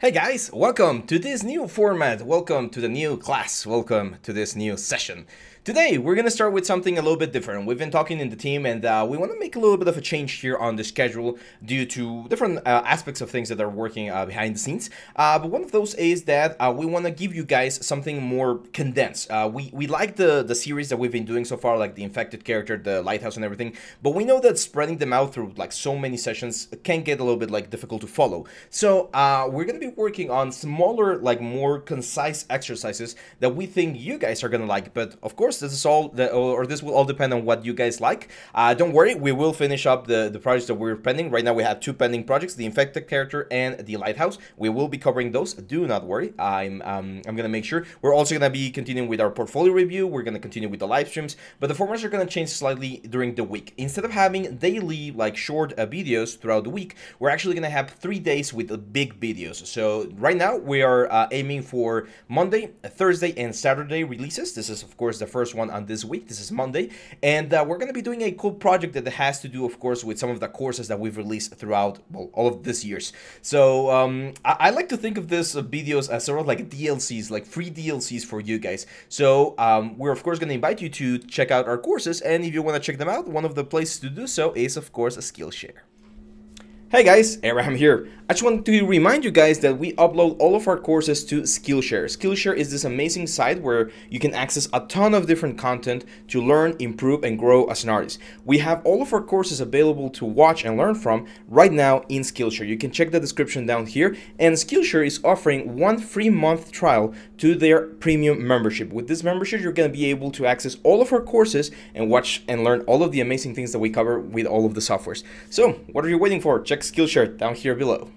Hey guys, welcome to this new format, welcome to the new class, welcome to this new session. Today, we're going to start with something a little bit different. We've been talking in the team and uh, we want to make a little bit of a change here on the schedule due to different uh, aspects of things that are working uh, behind the scenes. Uh, but one of those is that uh, we want to give you guys something more condensed. Uh, we, we like the, the series that we've been doing so far, like the infected character, the lighthouse and everything, but we know that spreading them out through like so many sessions can get a little bit like difficult to follow. So we're going to be working on smaller, like more concise exercises that we think you guys are going to like. But of course, this is all the, or this will all depend on what you guys like. Uh, don't worry, we will finish up the, the projects that we're pending. Right now we have two pending projects, the Infected Character and the Lighthouse. We will be covering those, do not worry. I'm, um, I'm gonna make sure. We're also gonna be continuing with our portfolio review. We're gonna continue with the live streams, but the formats are gonna change slightly during the week. Instead of having daily, like short uh, videos throughout the week, we're actually gonna have three days with big videos. So right now we are uh, aiming for Monday, Thursday, and Saturday releases. This is of course the first first one on this week. This is Monday. And uh, we're going to be doing a cool project that has to do, of course, with some of the courses that we've released throughout well, all of this years. So um, I, I, like to think of this uh, videos as sort of like DLCs, like free DLCs for you guys. So um, we're, of course, going to invite you to check out our courses. And if you want to check them out, one of the places to do so is, of course, a Skillshare. Hey guys, Abraham here. I just want to remind you guys that we upload all of our courses to Skillshare. Skillshare is this amazing site where you can access a ton of different content to learn, improve, and grow as an artist. We have all of our courses available to watch and learn from right now in Skillshare. You can check the description down here, and Skillshare is offering one free month trial to their premium membership. With this membership, you're going to be able to access all of our courses and watch and learn all of the amazing things that we cover with all of the softwares. So, what are you waiting for? Check Skillshare down here below.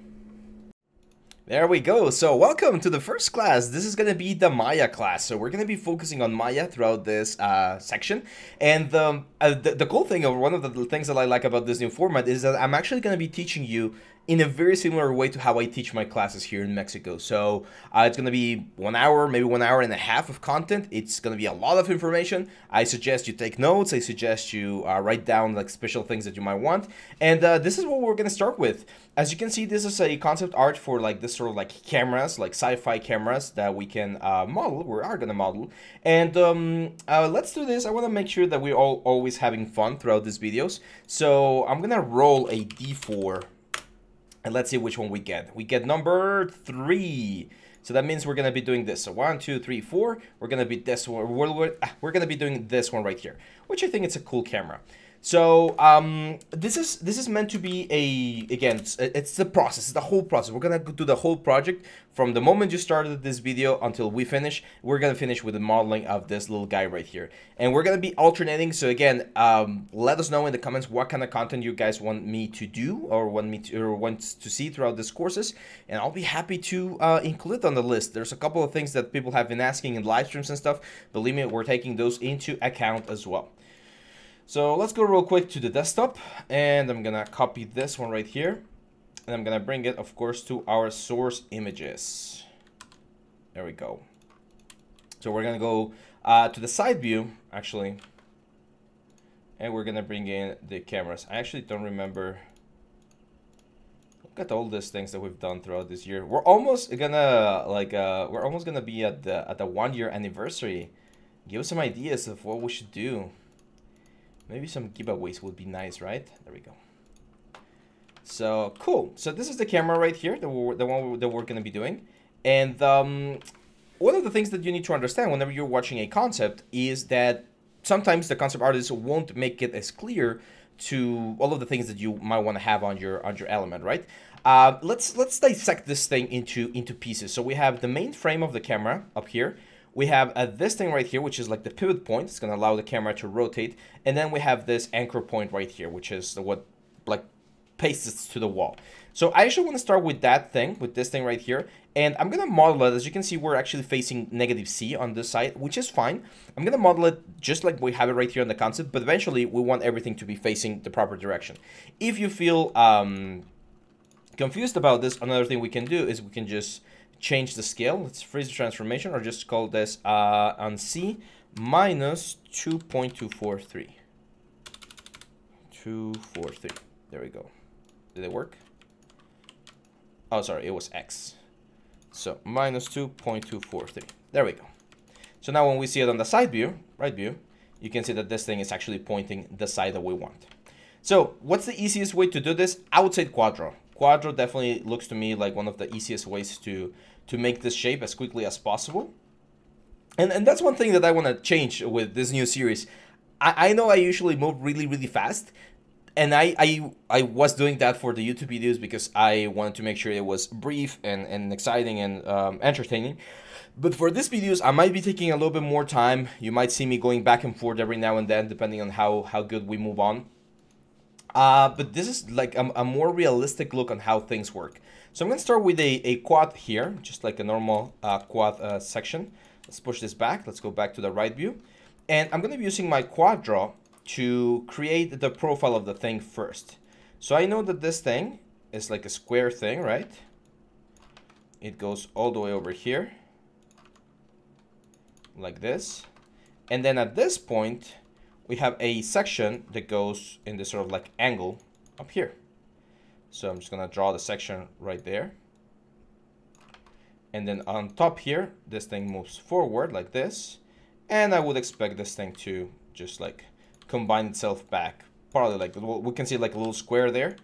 There we go. So welcome to the first class. This is going to be the Maya class. So we're going to be focusing on Maya throughout this uh, section. And um, uh, the, the cool thing, or one of the things that I like about this new format is that I'm actually going to be teaching you in a very similar way to how I teach my classes here in Mexico. So uh, it's going to be one hour, maybe one hour and a half of content. It's going to be a lot of information. I suggest you take notes. I suggest you uh, write down like special things that you might want. And uh, this is what we're going to start with. As you can see, this is a concept art for like this sort of like cameras, like sci-fi cameras that we can uh, model. We are going to model. And um, uh, let's do this. I want to make sure that we're all always having fun throughout these videos. So I'm going to roll a d4 and let's see which one we get. We get number three. So that means we're to be doing this. So one, two, three, four. We're to be this one. We're, we're, ah, we're going to be doing this one right here, which I think it's a cool camera. So um, this is this is meant to be a again it's, it's the process it's the whole process. We're gonna do the whole project from the moment you started this video until we finish. We're gonna finish with the modeling of this little guy right here. And we're gonna be alternating so again um, let us know in the comments what kind of content you guys want me to do or want me to or want to see throughout this courses. And I'll be happy to uh, include on the list. There's a couple of things that people have been asking in live streams and stuff. Believe me we're taking those into account as well so let's go real quick to the desktop and I'm gonna copy this one right here and I'm gonna bring it of course to our source images. There we go. So we're gonna go uh, to the side view actually and we're gonna bring in the cameras. I actually don't remember Look at all these things that we've done throughout this year. We're almost gonna like uh, we're almost gonna be at the at the one year anniversary. Give us some ideas of what we should do. Maybe some giveaways would be nice, right? There we go. So cool. So this is the camera right here, the, the one that we're going to be doing. And um, one of the things that you need to understand whenever you're watching a concept is that sometimes the concept artist won't make it as clear to all of the things that you might want to have on your on your element, right? Uh, let's let's dissect this thing into into pieces. So we have the main frame of the camera up here we have uh, this thing right here, which is like the pivot point. It's going to allow the camera to rotate. And then we have this anchor point right here, which is what like pastes to the wall. So I actually want to start with that thing, with this thing right here. And I'm going to model it. As you can see, we're actually facing negative Z on this side, which is fine. I'm going to model it just like we have it right here in the concept. But eventually, we want everything to be facing the proper direction. If you feel um, confused about this, another thing we can do is we can just change the scale. Let's freeze the transformation or just call this uh, on Z minus 2.243. 243. There we go. Did it work? Oh, sorry, it was X. So minus 2.243. There we go. So now when we see it on the side view, right view, you can see that this thing is actually pointing the side that we want. So what's the easiest way to do this? Say quad draw. Quadro definitely looks to me like one of the easiest ways to, to make this shape as quickly as possible. And, and that's one thing that I want to change with this new series. I, I know I usually move really, really fast, and I, I I was doing that for the YouTube videos because I wanted to make sure it was brief and, and exciting and um, entertaining. But for these videos, I might be taking a little bit more time. You might see me going back and forth every now and then, depending on how, how good we move on. Uh, but this is like a, a, more realistic look on how things work. So I'm going to start with a, a quad here, just like a normal uh, quad uh, section. Let's push this back. Let's go back to the right view. And I'm going to be using my quad draw to create the profile of the thing first. So I know that this thing is like a square thing, right? It goes all the way over here like this. And then at this point, we have a section that goes in this sort of like angle up here. So I'm just gonna draw the section right there. And then on top here, this thing moves forward like this. And I would expect this thing to just like combine itself back. Probably like, we can see like a little square there.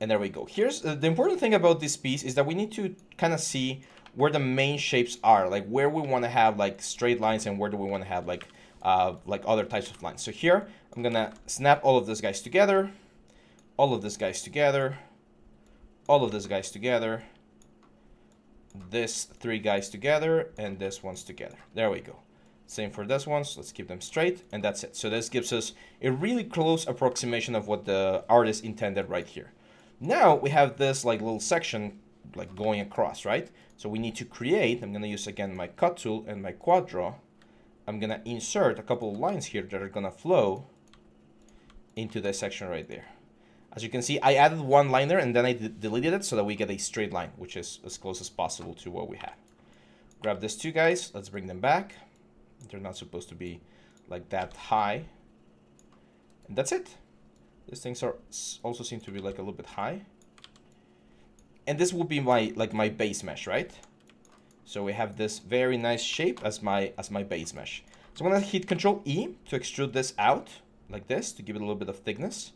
And there we go. Here's uh, the important thing about this piece is that we need to kind of see where the main shapes are, like where we want to have like straight lines and where do we want to have like uh, like other types of lines. So here, I'm gonna snap all of these guys together, all of these guys together, all of these guys together, this three guys together, and this one's together. There we go. Same for this one, so Let's keep them straight, and that's it. So this gives us a really close approximation of what the artist intended right here. Now we have this like little section like going across, right? So we need to create, I'm gonna use again my cut tool and my quad draw. I'm gonna insert a couple of lines here that are gonna flow into this section right there. As you can see, I added one liner and then I deleted it so that we get a straight line, which is as close as possible to what we have. Grab these two guys, let's bring them back. They're not supposed to be like that high. And that's it. These things are also seem to be like a little bit high and this will be my like my base mesh, right? So we have this very nice shape as my as my base mesh. So I'm gonna hit Control E to extrude this out like this to give it a little bit of thickness.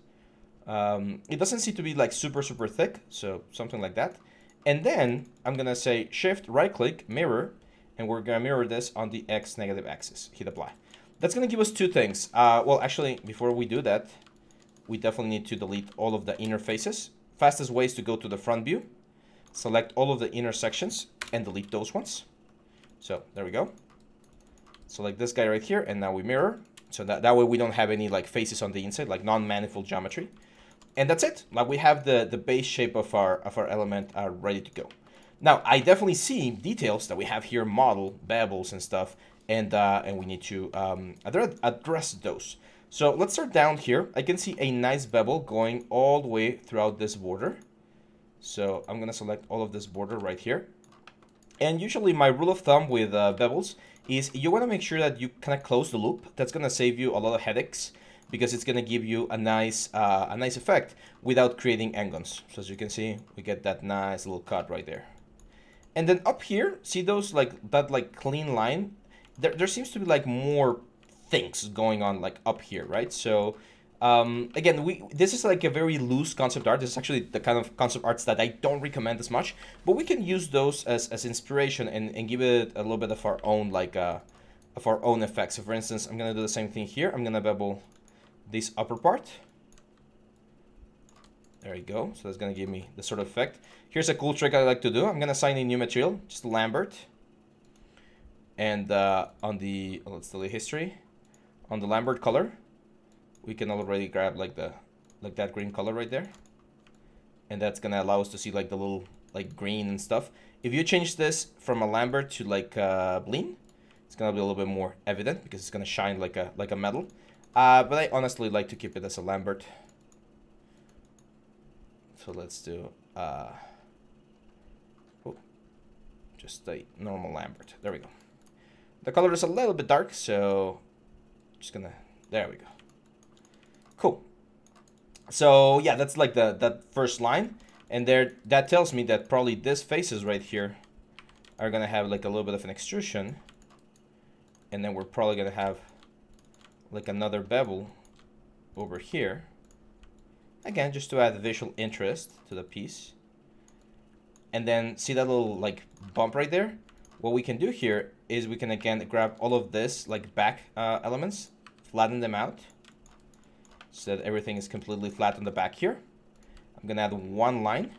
Um, it doesn't seem to be like super super thick, so something like that. And then I'm gonna say Shift right click mirror, and we're gonna mirror this on the X negative axis. Hit apply. That's gonna give us two things. Uh, well, actually, before we do that, we definitely need to delete all of the inner faces. Fastest way is to go to the front view select all of the intersections and delete those ones. So there we go. Select this guy right here and now we mirror. So that, that way we don't have any like faces on the inside, like non-manifold geometry. And that's it. Like we have the, the base shape of our, of our element uh, ready to go. Now, I definitely see details that we have here, model, bevels and stuff, and, uh, and we need to um, address, address those. So let's start down here. I can see a nice bevel going all the way throughout this border. So I'm to select all of this border right here. And usually my rule of thumb with uh, bevels is you want to make sure that you kind of close the loop. That's going to save you a lot of headaches because it's going to give you a nice uh, a nice effect without creating n-gons. So as you can see, we get that nice little cut right there. And then up here, see those like that like clean line? There, there seems to be like more things going on like up here, right? So um, again, we this is like a very loose concept art. This is actually the kind of concept arts that I don't recommend as much, but we can use those as, as inspiration and, and give it a little bit of our own like uh, of our own effects. So for instance, I'm gonna do the same thing here. I'm gonna bevel this upper part. There you go. So that's gonna give me the sort of effect. Here's a cool trick I like to do. I'm gonna assign a new material, just Lambert. And uh, on the, let's delete history. On the Lambert color, we can already grab like the like that green color right there. And that's gonna allow us to see like the little like green and stuff. If you change this from a lambert to like uh Blinn it's gonna be a little bit more evident because it's gonna shine like a like a metal. Uh but i honestly like to keep it as a lambert. So let's do uh oh, just a normal lambert. There we go. The color is a little bit dark so just gonna there we go Cool. So yeah, that's like the that first line. And there that tells me that probably this faces right here are gonna have like a little bit of an extrusion. And then we're probably gonna have like another bevel over here. Again, just to add visual interest to the piece. And then see that little like bump right there? What we can do here is we can again grab all of this like back uh, elements, flatten them out so that everything is completely flat on the back here. I'm gonna add one line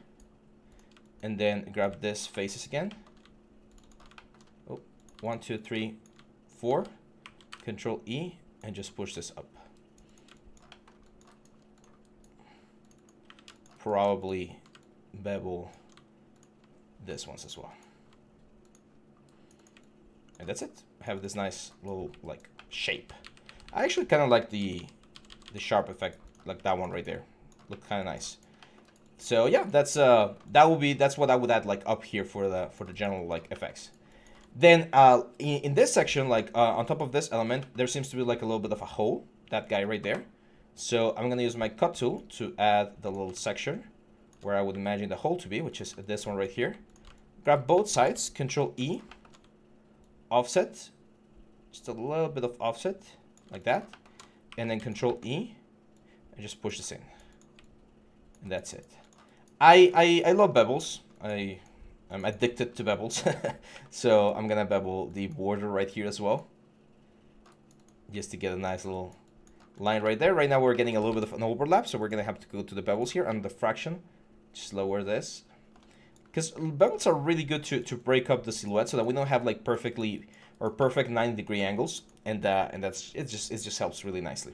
and then grab this faces again. Oh, one, two, three, four. Control E and just push this up. Probably bevel this ones as well. And that's it. Have this nice little like shape. I actually kind of like the the sharp effect, like that one right there. Look kind of nice. So yeah, that's uh that will be that's what I would add like up here for the for the general like effects. Then uh in, in this section, like uh, on top of this element, there seems to be like a little bit of a hole. That guy right there. So I'm gonna use my cut tool to add the little section where I would imagine the hole to be, which is this one right here. Grab both sides, Control E, offset, just a little bit of offset, like that, and then Control E, and just push this in. And that's it. I, I, I love bevels. I, I'm addicted to bevels. so I'm gonna bevel the border right here as well. Just to get a nice little line right there. Right now we're getting a little bit of an overlap, so we're gonna have to go to the bevels here on the fraction. Just lower this. Because bevels are really good to, to break up the silhouette so that we don't have like perfectly or perfect 90 degree angles. And uh, and that's it just it just helps really nicely.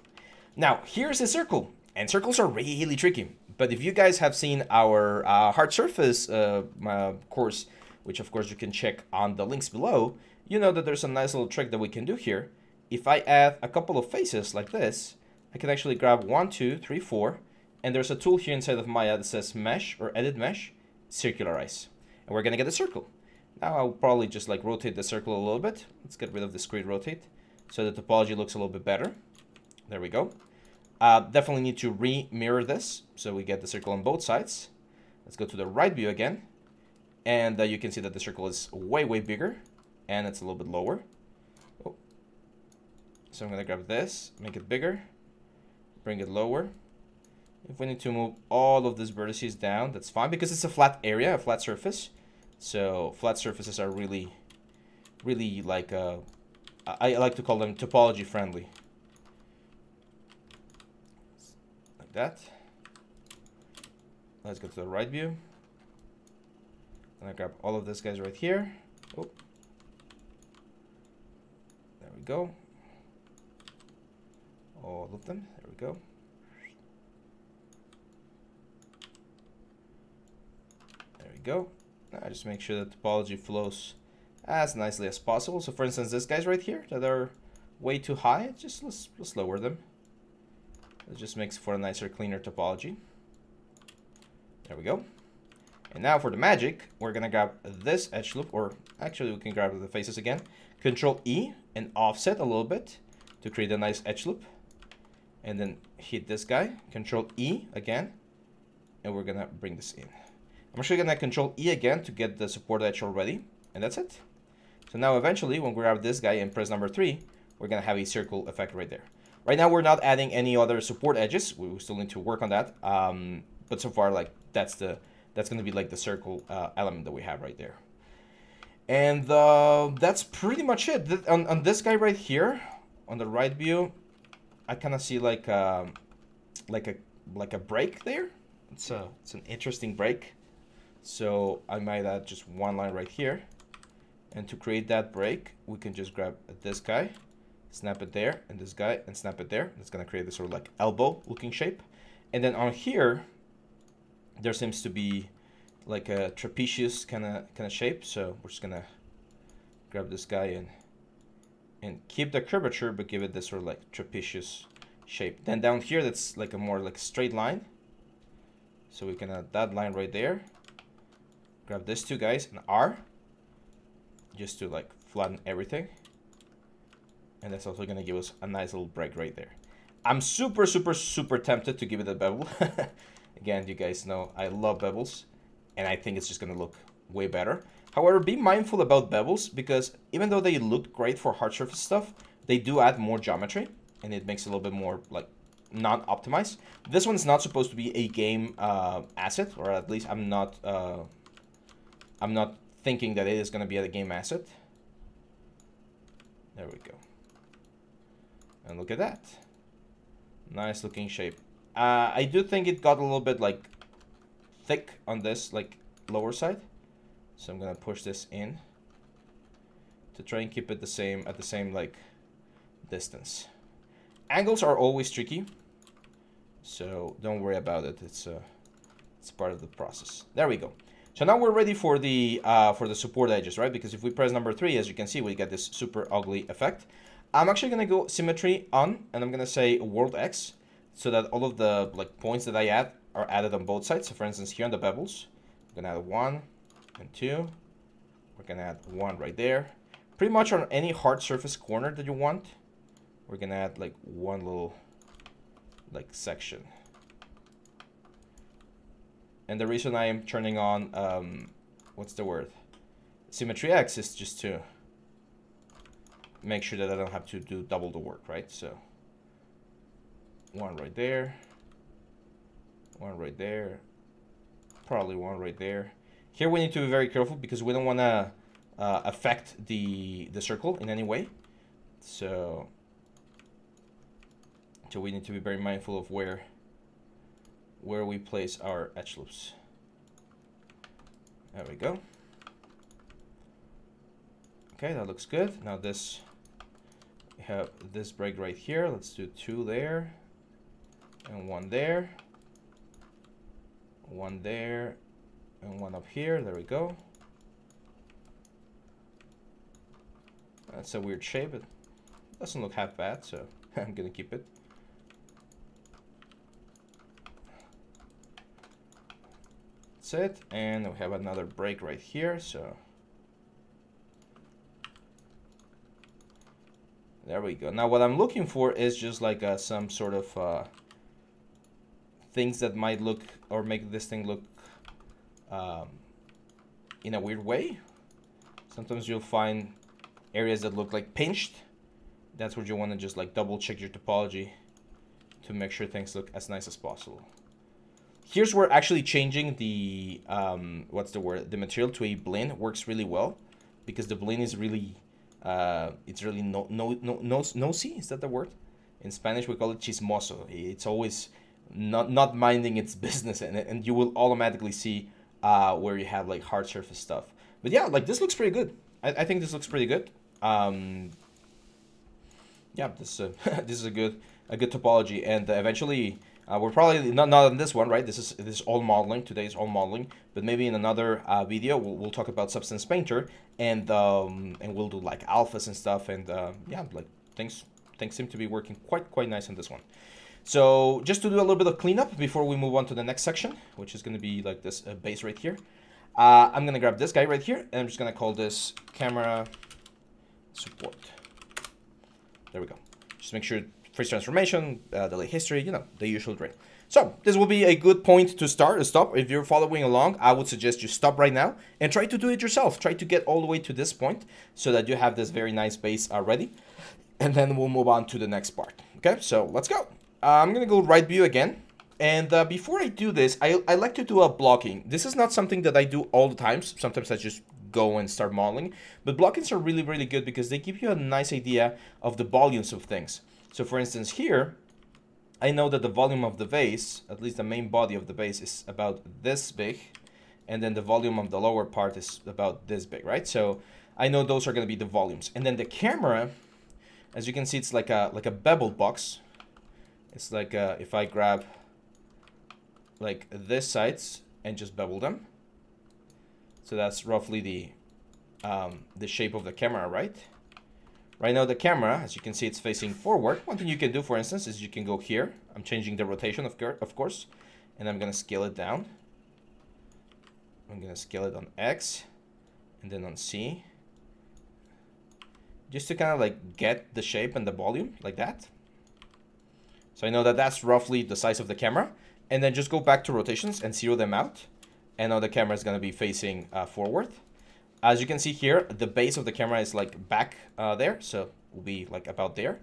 Now here's a circle. And circles are really tricky. But if you guys have seen our uh, hard surface uh, uh, course, which of course you can check on the links below, you know that there's a nice little trick that we can do here. If I add a couple of faces like this, I can actually grab one, two, three, four, and there's a tool here inside of Maya that says mesh or edit mesh, circularize. And we're gonna get a circle. Now I'll probably just like rotate the circle a little bit. Let's get rid of the screen rotate so the topology looks a little bit better. There we go. Uh, definitely need to re-mirror this so we get the circle on both sides. Let's go to the right view again. And uh, you can see that the circle is way, way bigger. And it's a little bit lower. Oh. So I'm to grab this, make it bigger, bring it lower. If we need to move all of these vertices down, that's fine because it's a flat area, a flat surface. So flat surfaces are really, really like, uh, I like to call them topology friendly. Like that. Let's go to the right view. And I grab all of these guys right here. Oh. There we go. All of them. There we go. There we go. Now just make sure that topology flows as nicely as possible. So for instance, these guys right here that are way too high, just let's, let's lower them. It just makes for a nicer, cleaner topology. There we go. And now for the magic, we're gonna grab this edge loop, or actually we can grab the faces again. Control E and offset a little bit to create a nice edge loop. And then hit this guy, Control E again, and we're gonna bring this in. I'm actually gonna Control E again to get the support edge already, and that's it. So now eventually, when we grab this guy and press number three, we're gonna have a circle effect right there. Right now, we're not adding any other support edges. We still need to work on that. Um, but so far, like that's the that's going to be like the circle uh, element that we have right there. And uh, that's pretty much it. Th on, on this guy right here, on the right view, I kind of see like a, um, like a like a break there. It's a it's an interesting break. So I might add just one line right here. And to create that break, we can just grab this guy snap it there, and this guy, and snap it there. It's gonna create this sort of like elbow looking shape. And then on here, there seems to be like a trapezius kind of kind of shape. So we're just gonna grab this guy and and keep the curvature, but give it this sort of like trapezius shape. Then down here, that's like a more like straight line. So we can add that line right there. Grab these two guys and R, just to like flatten everything and that's also gonna give us a nice little break right there. I'm super, super, super tempted to give it a bevel. Again, you guys know I love bevels, and I think it's just gonna look way better. However, be mindful about bevels because even though they look great for hard surface stuff, they do add more geometry and it makes it a little bit more like not optimized. This one's not supposed to be a game uh, asset, or at least I'm not. Uh, I'm not thinking that it is going to be a game asset. There we go. And look at that. Nice looking shape. Uh, I do think it got a little bit like thick on this like lower side. So I'm gonna push this in to try and keep it the same at the same like distance. Angles are always tricky, so don't worry about it. It's uh, it's part of the process. There we go. So now we're ready for the uh, for the support edges, right? Because if we press number three, as you can see, we get this super ugly effect. I'm actually gonna go symmetry on, and I'm gonna say world X, so that all of the like points that I add are added on both sides. So for instance, here on the bevels, I'm gonna add one and two. We're gonna add one right there. Pretty much on any hard surface corner that you want, we're gonna add like one little like section. And the reason I am turning on, um, what's the word? Symmetry X is just to make sure that I don't have to do double the work, right? So one right there, one right there, probably one right there. Here we need to be very careful because we don't want to uh, affect the, the circle in any way. So, so we need to be very mindful of where where we place our edge loops. There we go. Okay, that looks good. Now this, we have this break right here. Let's do two there and one there, one there, and one up here. There we go. That's a weird shape. It doesn't look half bad, so I'm gonna keep it. That's it. And we have another break right here, so there we go. Now what I'm looking for is just like uh, some sort of uh, things that might look or make this thing look um, in a weird way. Sometimes you'll find areas that look like pinched. That's where you want to just like double check your topology to make sure things look as nice as possible. Here's where actually changing the, um, what's the word, the material to a Blinn works really well because the Blinn is really, uh, it's really no, no, no, no, see, is that the word? In Spanish, we call it chismoso. It's always not, not minding its business and, and you will automatically see uh, where you have like hard surface stuff. But yeah, like this looks pretty good. I, I think this looks pretty good. Um, yeah, this uh, this is a good a good topology, and eventually uh, we're probably not not on this one, right? This is this is all modeling. Today is all modeling, but maybe in another uh, video we'll, we'll talk about Substance Painter, and um, and we'll do like alphas and stuff, and uh, yeah, like things things seem to be working quite quite nice on this one. So just to do a little bit of cleanup before we move on to the next section, which is going to be like this uh, base right here. Uh, I'm going to grab this guy right here, and I'm just going to call this camera support. There we go. Just make sure freeze transformation, uh, delete history, you know, the usual drill. So this will be a good point to start, a stop. If you're following along, I would suggest you stop right now and try to do it yourself. Try to get all the way to this point so that you have this very nice base already. And then we'll move on to the next part. Okay, so let's go. Uh, I'm gonna go right view again. And uh, before I do this, I, I like to do a blocking. This is not something that I do all the times. Sometimes I just go and start modeling. But blockings are really, really good because they give you a nice idea of the volumes of things. So for instance, here, I know that the volume of the vase, at least the main body of the vase, is about this big. And then the volume of the lower part is about this big, right? So I know those are going to be the volumes. And then the camera, as you can see, it's like a like a bevel box. It's like uh, if I grab like this sides and just bevel them. So that's roughly the um, the shape of the camera, right? Right now the camera, as you can see, it's facing forward. One thing you can do, for instance, is you can go here. I'm changing the rotation, of, of course, and I'm gonna scale it down. I'm gonna scale it on X and then on Z. Just to kind of like get the shape and the volume like that. So I know that that's roughly the size of the camera. And then just go back to rotations and zero them out. And now the camera is to be facing uh, forward. As you can see here, the base of the camera is like back uh, there, so will be like about there.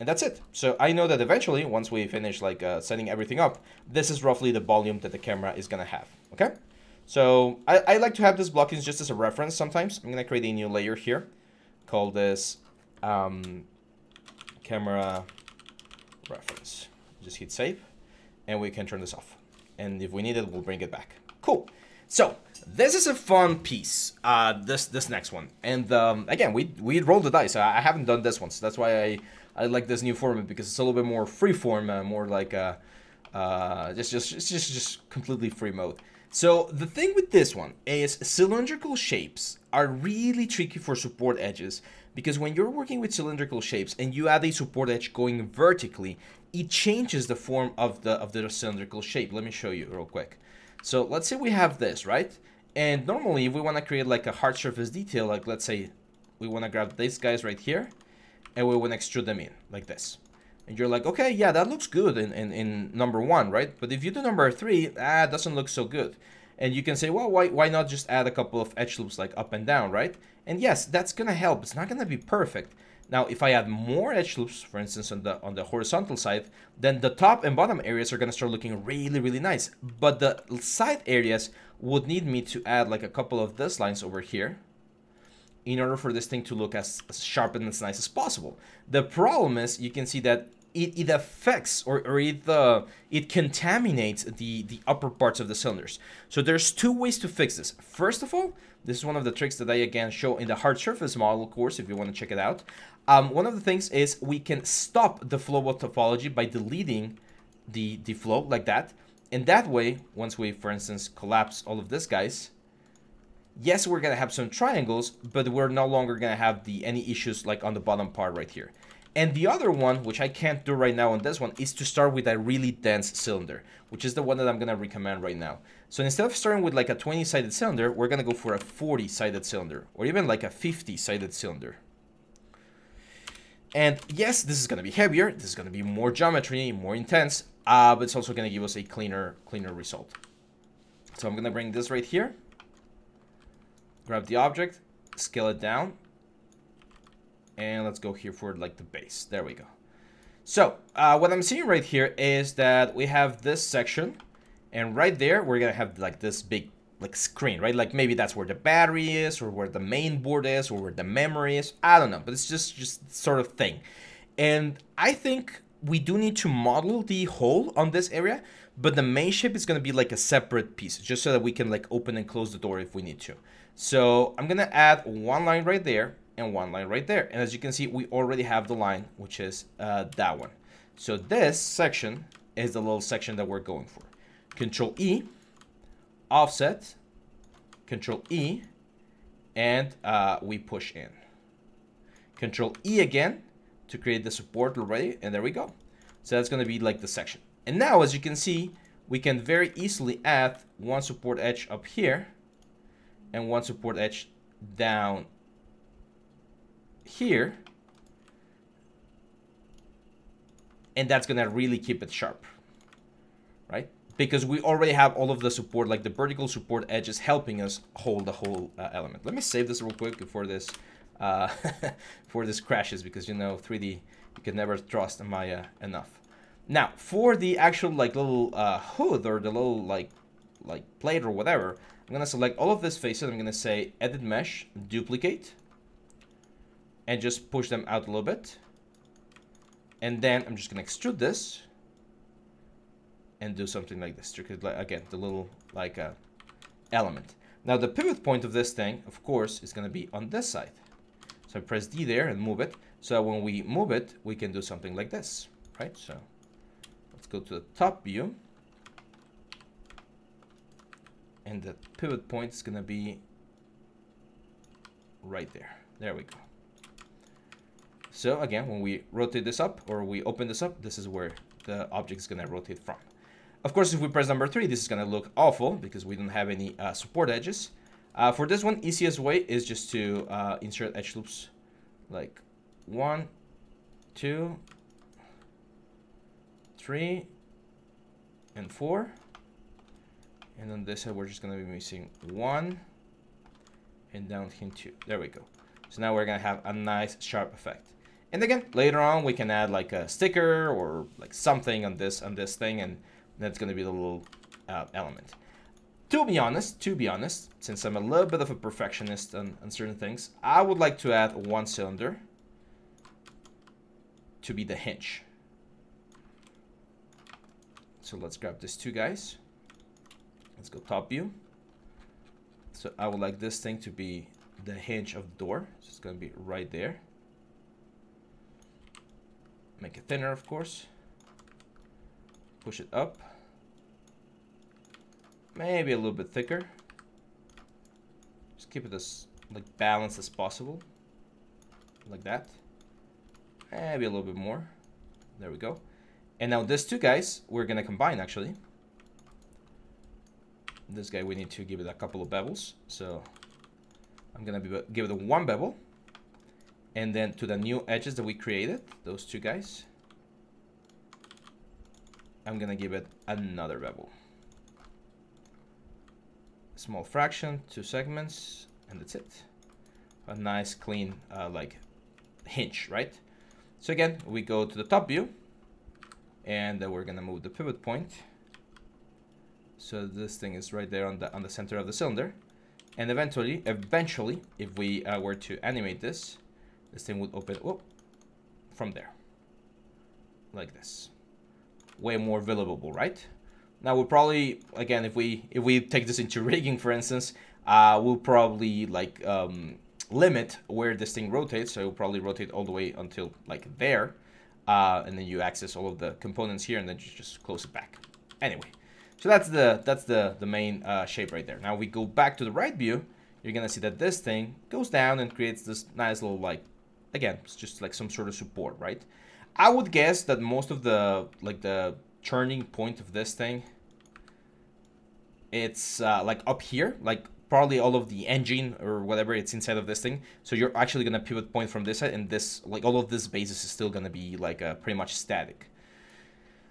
And that's it. So I know that eventually, once we finish like uh, setting everything up, this is roughly the volume that the camera is gonna have, okay? So I, I like to have this blockings just as a reference sometimes. I'm gonna create a new layer here, call this um, camera reference. Just hit save, and we can turn this off. And if we need it, we'll bring it back. Cool. So this is a fun piece. Uh, this this next one, and um, again, we we rolled the dice. I, I haven't done this one, so that's why I I like this new format because it's a little bit more freeform, uh, more like uh, uh, just just just just completely free mode. So the thing with this one is cylindrical shapes are really tricky for support edges because when you're working with cylindrical shapes and you add a support edge going vertically, it changes the form of the of the cylindrical shape. Let me show you real quick. So let's say we have this, right? And normally if we want to create like a hard surface detail, like let's say we want to grab these guys right here and we want to extrude them in like this. And you're like, okay, yeah, that looks good in, in, in number one, right? But if you do number three, ah, doesn't look so good. And you can say, well, why, why not just add a couple of edge loops like up and down, right? And yes, that's gonna help. It's not gonna be perfect. Now, if I add more edge loops, for instance, on the on the horizontal side, then the top and bottom areas are gonna start looking really, really nice. But the side areas would need me to add like a couple of these lines over here, in order for this thing to look as, as sharp and as nice as possible. The problem is you can see that it, it affects or, or it, uh, it contaminates the, the upper parts of the cylinders. So there's two ways to fix this. First of all, this is one of the tricks that I again show in the hard surface model course if you want to check it out. Um, one of the things is we can stop the flow of topology by deleting the, the flow like that. And that way, once we, for instance, collapse all of this guys, yes, we're going to have some triangles, but we're no longer going to have the any issues like on the bottom part right here. And the other one, which I can't do right now on this one, is to start with a really dense cylinder, which is the one that I'm going to recommend right now. So instead of starting with like a 20-sided cylinder, we're going to go for a 40-sided cylinder, or even like a 50-sided cylinder. And yes, this is going to be heavier, this is going to be more geometry, more intense, uh, but it's also going to give us a cleaner, cleaner result. So I'm going to bring this right here grab the object, scale it down, and let's go here for like the base. There we go. So uh, what I'm seeing right here is that we have this section, and right there we're gonna have like this big like screen, right? Like maybe that's where the battery is, or where the main board is, or where the memory is. I don't know, but it's just just sort of thing. And I think we do need to model the hole on this area, but the main ship is gonna be like a separate piece, just so that we can like open and close the door if we need to. So I'm gonna add one line right there and one line right there. And as you can see, we already have the line, which is uh, that one. So this section is the little section that we're going for. Control E, offset, Control E, and uh, we push in. Control E again to create the support already, and there we go. So that's gonna be like the section. And now, as you can see, we can very easily add one support edge up here and one support edge down here. And that's gonna really keep it sharp? Because we already have all of the support, like the vertical support edges helping us hold the whole uh, element. Let me save this real quick before this uh, before this crashes, because you know 3D you can never trust Maya enough. Now, for the actual like little uh, hood or the little like like plate or whatever, I'm gonna select all of these faces. I'm gonna say edit mesh, duplicate, and just push them out a little bit. And then I'm just gonna extrude this and do something like this. Again, the little like uh, element. Now the pivot point of this thing, of course, is gonna be on this side. So I press D there and move it. So when we move it, we can do something like this, right? So let's go to the top view and the pivot point is gonna be right there. There we go. So again, when we rotate this up or we open this up, this is where the object is gonna rotate from. Of course, if we press number three, this is gonna look awful because we don't have any uh, support edges. Uh, for this one, easiest way is just to uh, insert edge loops like one, two, three, and four. And on this side, we're just going to be missing one and down here too. There we go. So now we're gonna have a nice sharp effect. And again, later on we can add like a sticker or like something on this on this thing, and that's gonna be the little uh, element. To be honest, to be honest, since I'm a little bit of a perfectionist on, on certain things, I would like to add one cylinder to be the hinge. So let's grab these two guys. Let's go top view. So I would like this thing to be the hinge of the door. So it's going to be right there. Make it thinner, of course. Push it up. Maybe a little bit thicker. Just keep it as like balanced as possible. Like that. Maybe a little bit more. There we go. And now these two guys, we're to combine actually. This guy, we need to give it a couple of bevels. So I'm going to give it a one bevel. And then to the new edges that we created, those two guys, I'm to give it another bevel. Small fraction, two segments, and that's it. A nice, clean, uh, like, hinge, right? So again, we go to the top view, and we're to move the pivot point so this thing is right there on the on the center of the cylinder. And eventually, eventually, if we uh, were to animate this, this thing would open whoop, from there. Like this. Way more believable, right? Now we'll probably, again, if we if we take this into rigging, for instance, uh, we'll probably like um, limit where this thing rotates. So it'll probably rotate all the way until like there. Uh, and then you access all of the components here and then you just close it back. Anyway, so that's the that's the, the main uh, shape right there. Now we go back to the right view, you're gonna see that this thing goes down and creates this nice little like, again, it's just like some sort of support, right? I would guess that most of the, like the turning point of this thing, it's uh, like up here, like probably all of the engine or whatever it's inside of this thing. So you're actually gonna pivot point from this side and this, like all of this basis is still gonna be like uh, pretty much static.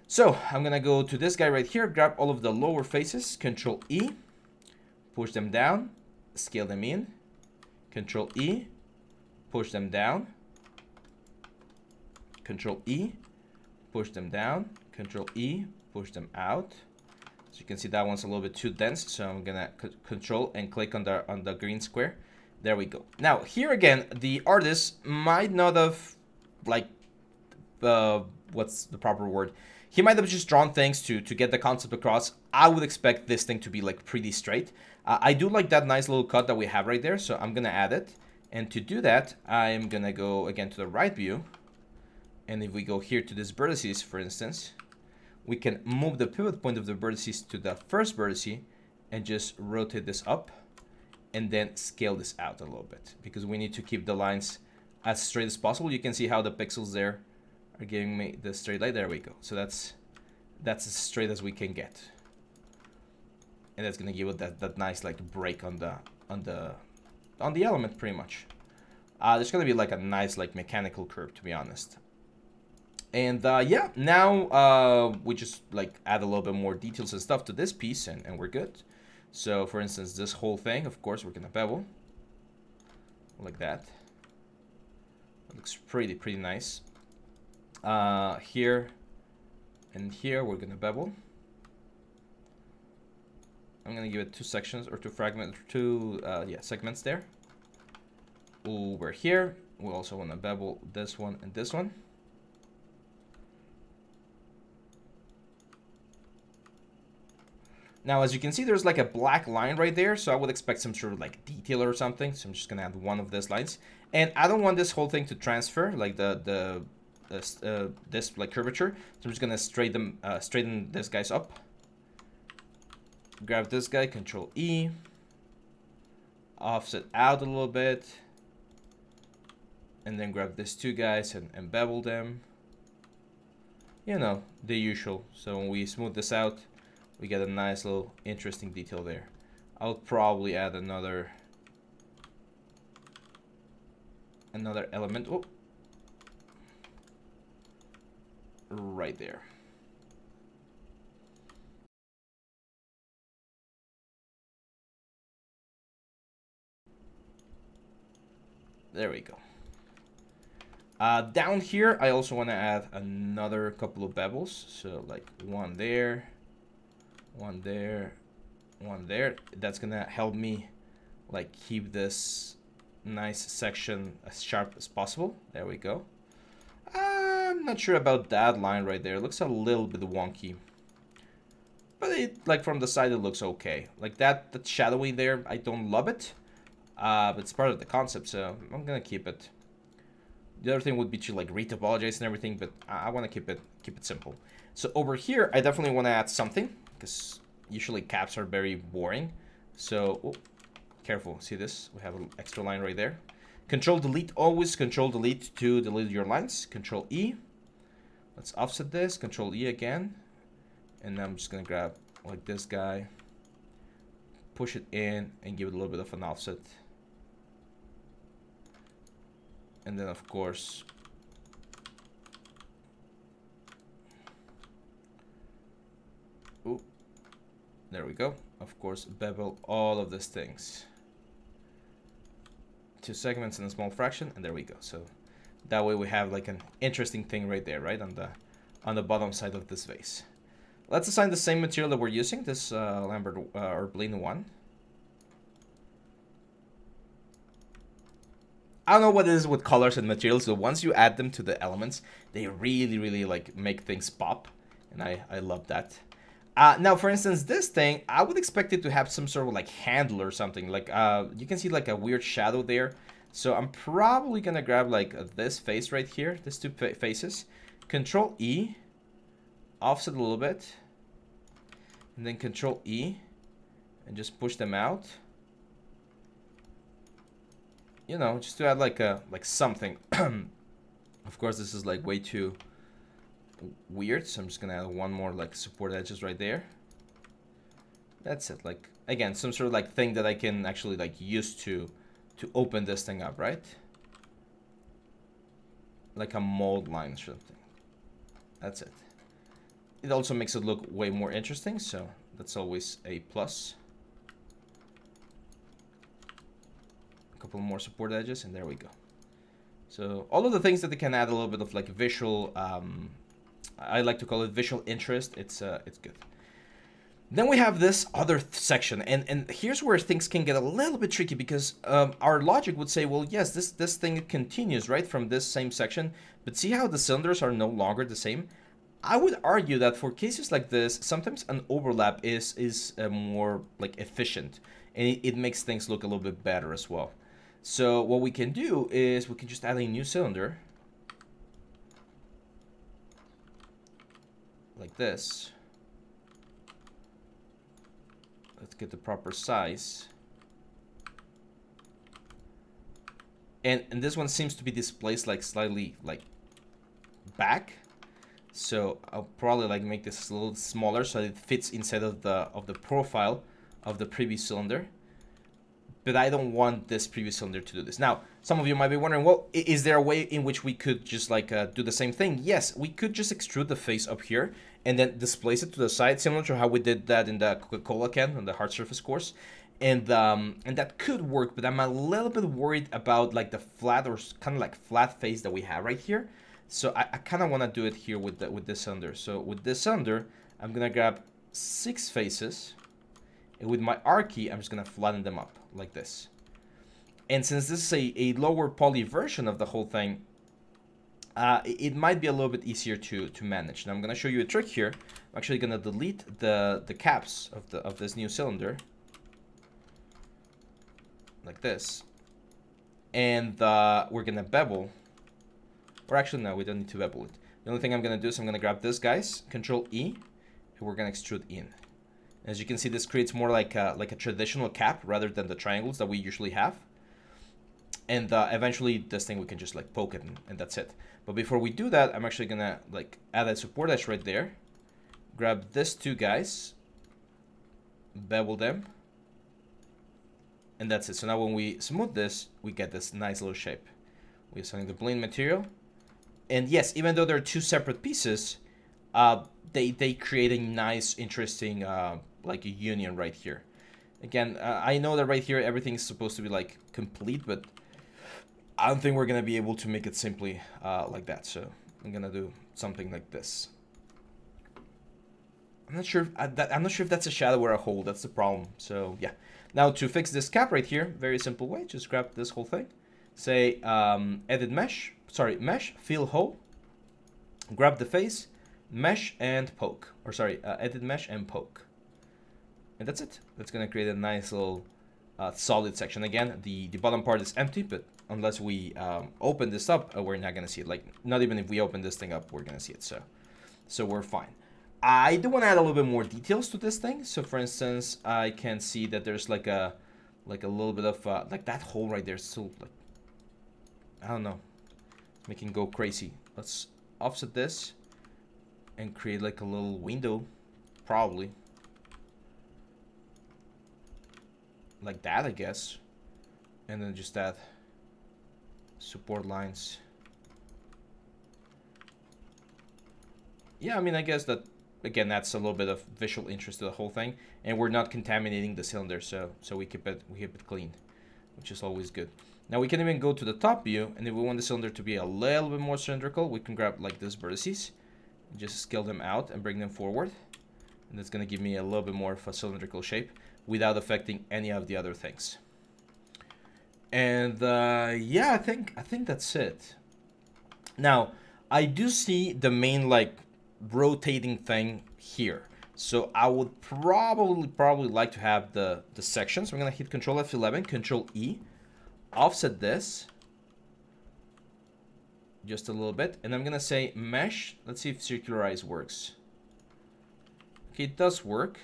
So I'm gonna go to this guy right here, grab all of the lower faces, Control E, push them down, scale them in, Control E, push them down, Control E, push them down, Control E, push them out. So you can see that one's a little bit too dense, so I'm gonna control and click on the on the green square. There we go. Now here again, the artist might not have like uh, what's the proper word? He might have just drawn things to, to get the concept across. I would expect this thing to be like pretty straight. Uh, I do like that nice little cut that we have right there, so I'm gonna add it. And to do that, I'm gonna go again to the right view. And if we go here to this vertices, for instance, we can move the pivot point of the vertices to the first vertice and just rotate this up and then scale this out a little bit because we need to keep the lines as straight as possible. You can see how the pixels there are giving me the straight line. There we go. So that's that's as straight as we can get. And that's gonna give it that, that nice like break on the on the on the element pretty much. Uh, there's gonna be like a nice like mechanical curve to be honest. And uh, yeah, now uh, we just like add a little bit more details and stuff to this piece and, and we're good. So for instance, this whole thing, of course, we're gonna bevel like that. It looks pretty, pretty nice. Uh, here and here we're gonna bevel. I'm gonna give it two sections or two fragments, two uh, yeah segments there. Over here, we also want to bevel this one and this one. Now, as you can see, there's like a black line right there, so I would expect some sort of like detail or something. So I'm just gonna add one of these lines, and I don't want this whole thing to transfer, like the the this, uh, this like curvature. So I'm just gonna straighten uh, straighten this guys up. Grab this guy, Control E. Offset out a little bit. And then grab these two guys and, bevel them. You know, the usual. So when we smooth this out, we get a nice little interesting detail there. I'll probably add another another element. Oh, right there. There we go. Uh, down here, I also want to add another couple of bevels. So like one there, one there, one there. That's to help me like keep this nice section as sharp as possible. There we go. I'm not sure about that line right there. It looks a little bit wonky. But it, like from the side, it looks okay. Like that, that shadowy there, I don't love it. Uh, but it's part of the concept, so I'm gonna keep it. The other thing would be to like retopologize and everything, but I, I want to keep it keep it simple. So over here, I definitely want to add something because usually caps are very boring. So oh, careful, see this? We have an extra line right there. Control delete always. Control delete to delete your lines. Control E. Let's offset this. Control E again, and I'm just gonna grab like this guy, push it in, and give it a little bit of an offset. and then of course there we go of course bevel all of these things two segments and a small fraction and there we go so that way we have like an interesting thing right there right on the on the bottom side of this vase let's assign the same material that we're using this uh, Lambert uh, or Blinn one I don't know what it is with colors and materials, but once you add them to the elements, they really, really like make things pop. And I, I love that. Uh, now, for instance, this thing, I would expect it to have some sort of like handle or something. Like, uh, you can see like a weird shadow there. So I'm probably gonna grab like this face right here, these two faces. Control E, offset a little bit, and then Control E, and just push them out you know, just to add like a like something. of course, this is like way too weird, so I'm just gonna add one more like support edges right there. That's it. Like again, some sort of like thing that I can actually like use to to open this thing up, right? Like a mold line or something. That's it. It also makes it look way more interesting, so that's always a plus. A couple more support edges, and there we go. So all of the things that they can add a little bit of like visual, um, I like to call it visual interest. It's uh, it's good. Then we have this other th section, and and here's where things can get a little bit tricky because um, our logic would say, well, yes, this this thing continues right from this same section, but see how the cylinders are no longer the same. I would argue that for cases like this, sometimes an overlap is is uh, more like efficient, and it, it makes things look a little bit better as well. So what we can do is we can just add a new cylinder. Like this. Let's get the proper size. And, and this one seems to be displaced like slightly like back. So I'll probably like make this a little smaller so it fits inside of the of the profile of the previous cylinder but I don't want this previous cylinder to do this. Now, some of you might be wondering, well, is there a way in which we could just like uh, do the same thing? Yes, we could just extrude the face up here and then displace it to the side, similar to how we did that in the Coca-Cola can on the hard surface course. And um, and that could work, but I'm a little bit worried about like the flat or kind of like flat face that we have right here. So I, I kind of want to do it here with the, with this under. So with this under, I'm gonna grab six faces, and with my R key, I'm just gonna flatten them up like this. And since this is a, a lower poly version of the whole thing, uh, it might be a little bit easier to, to manage. Now I'm going to show you a trick here. I'm actually going to delete the, the caps of, the, of this new cylinder. Like this. And uh, we're going to bevel. Or actually, no, we don't need to bevel it. The only thing I'm going to do is I'm going to grab this, guys. Control E. And we're going to extrude in. As you can see, this creates more like a, like a traditional cap rather than the triangles that we usually have. And uh, eventually this thing we can just like poke it and, and that's it. But before we do that, I'm actually gonna like add a support edge right there. Grab this two guys, bevel them, and that's it. So now when we smooth this, we get this nice little shape. We're selling the Blinn material. And yes, even though they're two separate pieces, uh, they, they create a nice, interesting uh, like a union right here. Again, uh, I know that right here everything's supposed to be like complete, but I don't think we're gonna be able to make it simply uh, like that. So I'm gonna do something like this. I'm not sure. If, I, that, I'm not sure if that's a shadow or a hole. That's the problem. So yeah. Now to fix this cap right here, very simple way. Just grab this whole thing. Say um, edit mesh. Sorry, mesh fill hole. Grab the face, mesh and poke. Or sorry, uh, edit mesh and poke. And that's it. That's gonna create a nice little uh, solid section. Again, the the bottom part is empty, but unless we um, open this up, uh, we're not gonna see it. Like not even if we open this thing up, we're gonna see it. So, so we're fine. I do want to add a little bit more details to this thing. So for instance, I can see that there's like a, like a little bit of, uh, like that hole right there. So like, I don't know, making go crazy. Let's offset this and create like a little window, probably. Like that, I guess. And then just add support lines. Yeah, I mean, I guess that again, that's a little bit of visual interest to the whole thing. And we're not contaminating the cylinder, so so we keep it we keep it clean, which is always good. Now we can even go to the top view, and if we want the cylinder to be a little bit more cylindrical, we can grab like this vertices, just scale them out and bring them forward. And that's gonna give me a little bit more of a cylindrical shape without affecting any of the other things. And uh, yeah, I think I think that's it. Now, I do see the main like rotating thing here. So I would probably probably like to have the, the sections. I'm gonna hit Control F11, Control E, offset this just a little bit, and I'm gonna say mesh. Let's see if circularize works. Okay, it does work.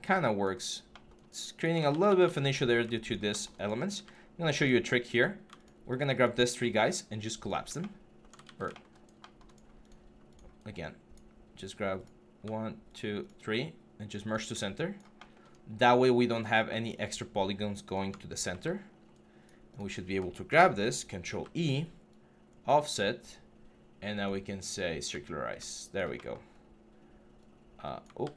It kind of works. It's creating a little bit of an issue there due to this elements. I'm gonna show you a trick here. We're gonna grab these three guys and just collapse them or again, just grab one, two, three, and just merge to center. That way we don't have any extra polygons going to the center. And we should be able to grab this, Control E, offset, and now we can say circularize. There we go. Uh, oh.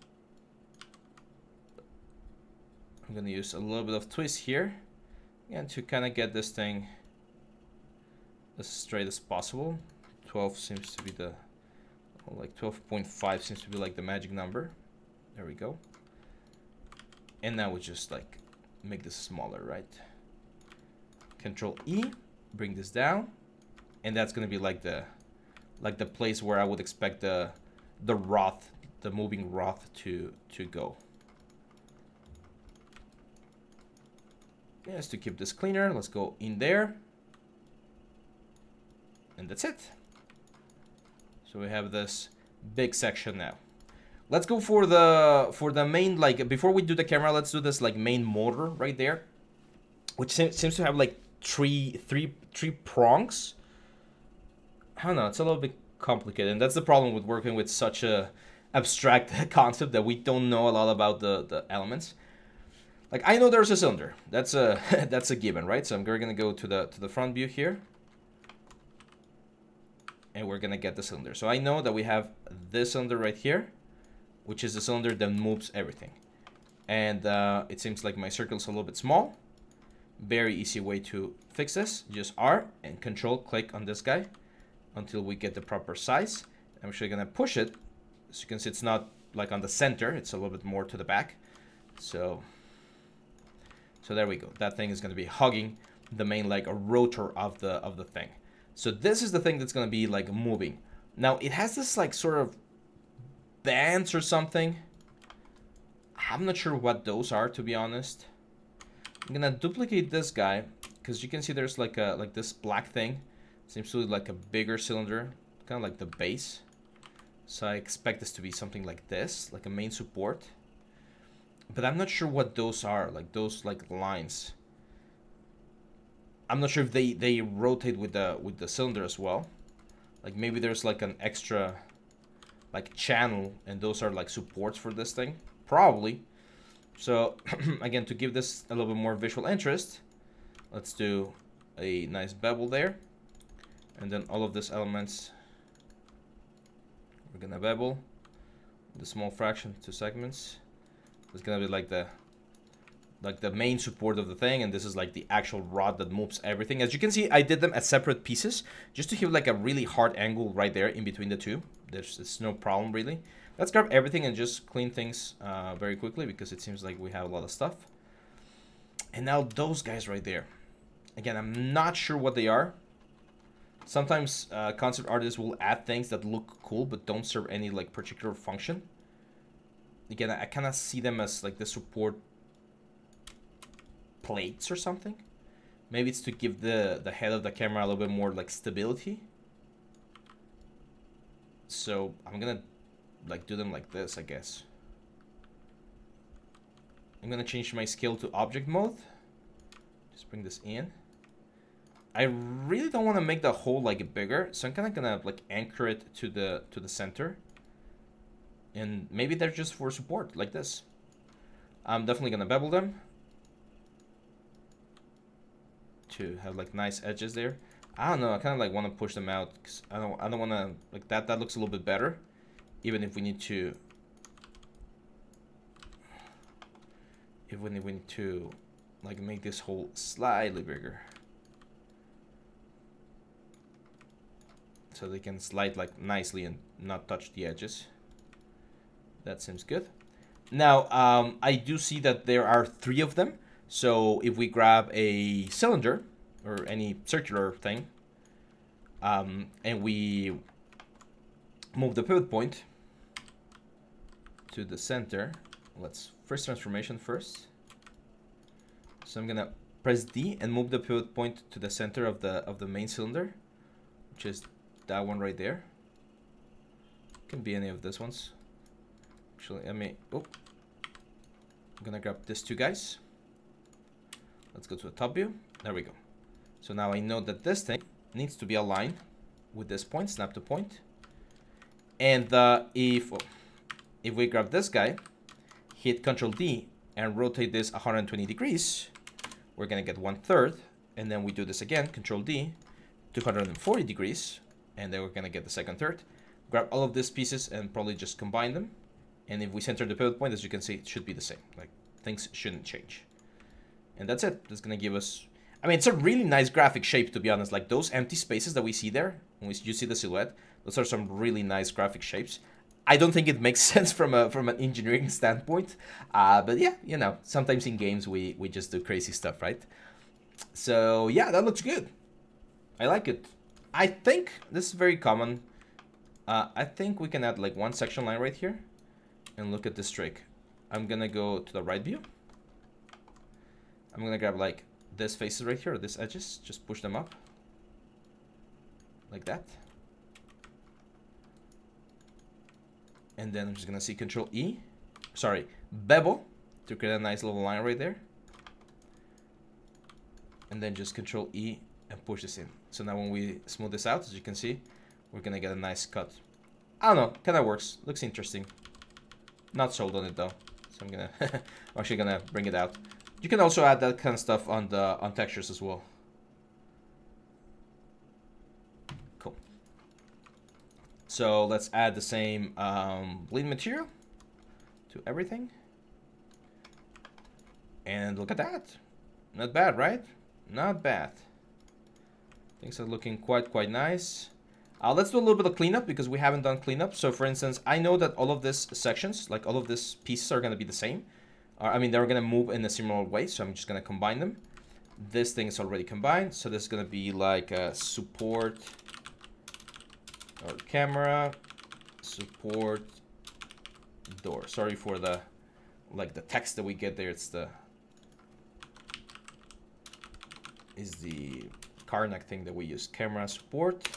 I'm gonna use a little bit of twist here, and to kind of get this thing as straight as possible. 12 seems to be the like 12.5 seems to be like the magic number. There we go. And now we just like make this smaller right? Control E bring this down and that's gonna be like the like the place where I would expect the the Roth the moving Roth to to go yes to keep this cleaner let's go in there and that's it so we have this big section now. Let's go for the for the main, like, before we do the camera, let's do this, like, main motor right there. Which seems to have, like, three, three, three prongs. I don't know, it's a little bit complicated. And that's the problem with working with such a abstract concept that we don't know a lot about the, the elements. Like, I know there's a cylinder. That's a, that's a given, right? So I'm gonna go to the, to the front view here and we're gonna get the cylinder. So I know that we have this cylinder right here, which is the cylinder that moves everything. And uh, it seems like my circle's a little bit small. Very easy way to fix this. Just R and control click on this guy until we get the proper size. I'm actually gonna push it. As you can see, it's not like on the center, it's a little bit more to the back. So, so there we go. That thing is gonna be hugging the main like a rotor of the of the thing. So this is the thing that's going to be like moving. Now it has this like sort of bands or something. I'm not sure what those are to be honest. I'm gonna duplicate this guy because you can see there's like a like this black thing. Seems to be like a bigger cylinder, kind of like the base. So I expect this to be something like this, like a main support. But I'm not sure what those are, like those like lines. I'm not sure if they they rotate with the with the cylinder as well. Like maybe there's like an extra like channel and those are like supports for this thing. Probably. So again, to give this a little bit more visual interest, let's do a nice bevel there. And then all of these elements, we're gonna bevel the small fraction to segments. It's gonna be like the like the main support of the thing and this is like the actual rod that moves everything. As you can see i did them as separate pieces just to have like a really hard angle right there in between the two. There's, there's no problem really. Let's grab everything and just clean things uh, very quickly because it seems like we have a lot of stuff. And now those guys right there. Again i'm not sure what they are. Sometimes uh, concept artists will add things that look cool but don't serve any like particular function again i, kind of see them as like the support plates or something. Maybe it's to give the, the head of the camera a little bit more like stability. So I'm gonna like do them like this, I guess. I'm gonna change my scale to object mode. Just bring this in. I really don't want to make the hole like bigger, so I'm kind of gonna like anchor it to the to the center. And maybe they're just for support, like this. I'm definitely gonna bevel them to have like nice edges there. I don't know. I kind of like want to push them out because I don't. I don't want to like that. That looks a little bit better, even if we need to. Even if we need to, like, make this hole slightly bigger, so they can slide like nicely and not touch the edges. That seems good. Now, um, I do see that there are three of them. So if we grab a cylinder or any circular thing, um, and we move the pivot point to the center, let's first transformation first. So I'm gonna press D and move the pivot point to the center of the of the main cylinder, which is that one right there. Can be any of these ones. Actually, I mean, oh, I'm gonna grab these two guys. Let's go to the top view. There we go. So now I know that this thing needs to be aligned with this point, snap to point. And uh, if, oh, if we grab this guy, hit Control D and rotate this 120 degrees, we're gonna get one third. And then we do this again, Control D, 240 degrees, and then we're gonna get the second third. Grab all of these pieces and probably just combine them. And if we center the pivot point, as you can see, it should be the same. Like things shouldn't change. And that's it. That's going to give us... I mean, it's a really nice graphic shape, to be honest. Like, those empty spaces that we see there, when we, you see the silhouette, those are some really nice graphic shapes. I don't think it makes sense from a from an engineering standpoint. Uh, but yeah, you know, sometimes in games we, we just do crazy stuff, right? So yeah, that looks good. I like it. I think this is very common. Uh, I think we can add like one section line right here and look at this trick. I'm gonna go to the right view I'm gonna grab like this faces right here, this edges, just push them up. Like that. And then I'm just gonna see control E, sorry, bevel to create a nice little line right there. And then just control E and push this in. So now when we smooth this out, as you can see, we're gonna get a nice cut. I don't know, kinda works, looks interesting. Not sold on it though. So I'm gonna, I'm actually gonna bring it out. You can also add that kind of stuff on the on textures as well. Cool. So let's add the same um, bleed material to everything. And look at that. Not bad, right? Not bad. Things are looking quite, quite nice. Uh, let's do a little bit of cleanup because we haven't done cleanup. So for instance, I know that all of these sections, like all of these pieces are going to be the same. I mean, they're going to move in a similar way, so I'm just going to combine them. This thing is already combined, so this is going to be like a support or camera, support door. Sorry for the, like the text that we get there, it's the, is the Karnak thing that we use. Camera support.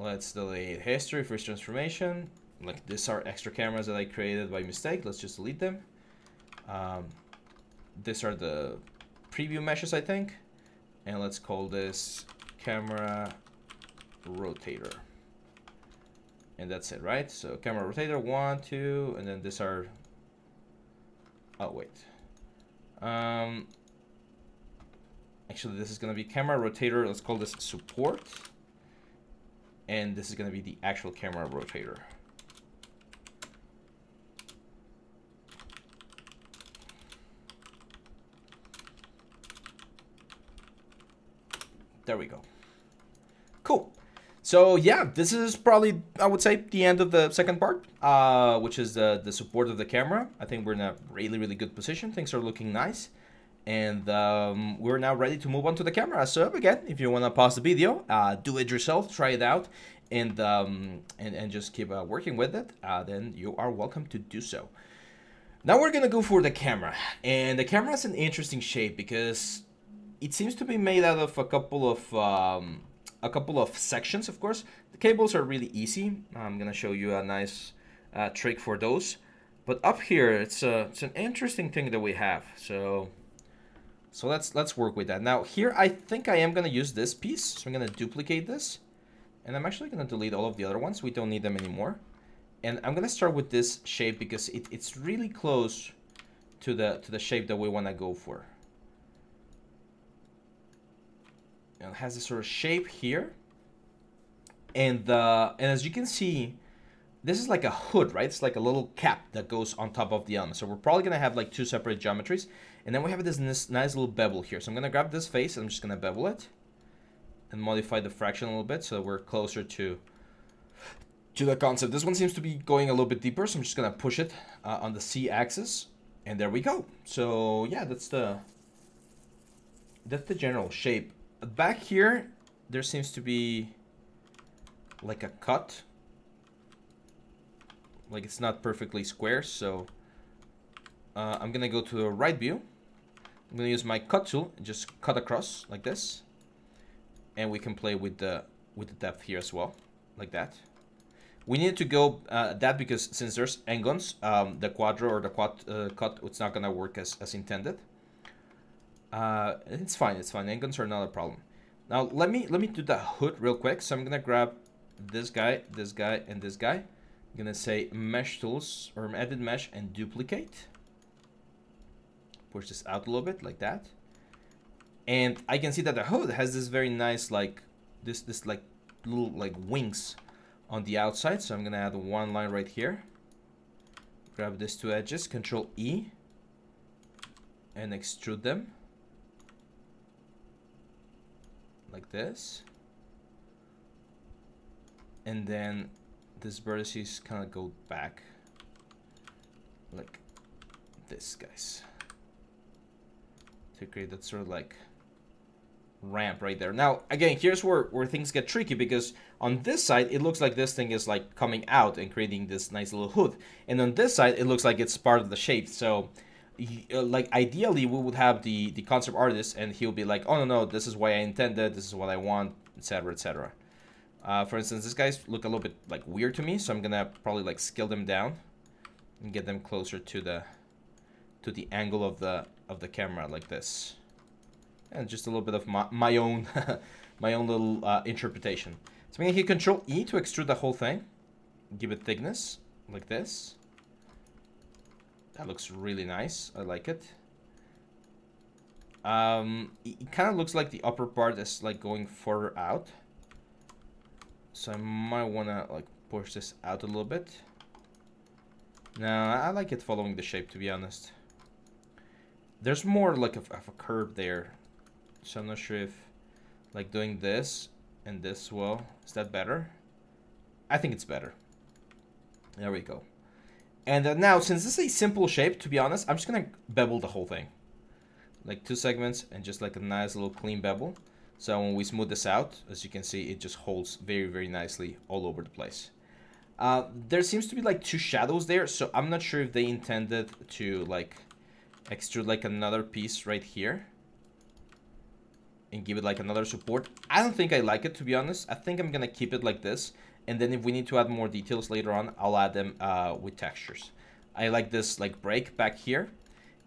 Let's delete history, first transformation like these are extra cameras that I created by mistake. Let's just delete them. Um, these are the preview meshes, I think. And let's call this camera rotator. And that's it, right? So camera rotator, one, two, and then these are, oh wait. Um, actually this is gonna be camera rotator, let's call this support and this is going to be the actual camera rotator. There we go. Cool. So yeah, this is probably, I would say, the end of the second part, uh, which is the, the support of the camera. I think we're in a really, really good position. Things are looking nice. And um, we're now ready to move on to the camera. So again, if you want to pause the video, uh, do it yourself, try it out, and um, and, and just keep uh, working with it, uh, then you are welcome to do so. Now we're gonna go for the camera. And the camera is an interesting shape because it seems to be made out of a couple of um, a couple of sections, of course. The cables are really easy. I'm gonna show you a nice uh, trick for those. But up here, it's a it's an interesting thing that we have. So so let's let's work with that. Now here, I think I am gonna use this piece. So I'm gonna duplicate this, and I'm actually gonna delete all of the other ones. We don't need them anymore. And I'm gonna start with this shape because it, it's really close to the to the shape that we wanna go for. it has this sort of shape here. And uh, and as you can see, this is like a hood, right? It's like a little cap that goes on top of the element. So we're probably gonna have like two separate geometries. And then we have this nice, little bevel here. So I'm gonna grab this face and I'm just gonna bevel it and modify the fraction a little bit so we're closer to to the concept. This one seems to be going a little bit deeper, so I'm just gonna push it uh, on the Z axis, and there we go. So yeah, that's the that's the general shape back here, there seems to be like a cut. Like it's not perfectly square, so uh, I'm gonna go to the right view. I'm gonna use my cut tool and just cut across like this. And we can play with the with the depth here as well, like that. We need to go uh, that because since there's n-gons, um, the quad draw or the quad uh, cut, it's not gonna work as, as intended. Uh, it's fine, it's fine. N-gons are not a problem. Now let me let me do the hood real quick. So I'm gonna grab this guy, this guy, and this guy. I'm gonna say mesh tools or edit mesh and duplicate. Push this out a little bit like that. And I can see that the hood has this very nice like this this like little like wings on the outside. So I'm gonna add one line right here. Grab these two edges, control E and extrude them like this and then this vertices kind of go back like this guys to create that sort of like ramp right there. Now again here's where where things get tricky because on this side it looks like this thing is like coming out and creating this nice little hood. And on this side it looks like it's part of the shape. So uh, like ideally we would have the the concept artist and he'll be like oh no no this is why i intended this is what i want etc etc uh, for instance these guys look a little bit like weird to me so i'm gonna probably like scale them down and get them closer to the to the angle of the of the camera like this and just a little bit of my, my own my own little uh, interpretation so i'm gonna hit control e to extrude the whole thing give it thickness like this that looks really nice. I like it. Um, it kind of looks like the upper part is like going further out. So I might want to like push this out a little bit. No, I like it following the shape to be honest. There's more like of, of a curve there. So I'm not sure if like doing this and this well, is that better? I think it's better. There we go. And uh, now, since this is a simple shape, to be honest, I'm just to bevel the whole thing. Like two segments and just like a nice little clean bevel. So when we smooth this out, as you can see, it just holds very, very nicely all over the place. Uh, there seems to be like two shadows there, so I'm not sure if they intended to like extrude like another piece right here and give it like another support. I don't think I like it, to be honest. I think I'm gonna keep it like this and then if we need to add more details later on, I'll add them uh, with textures. I like this like break back here.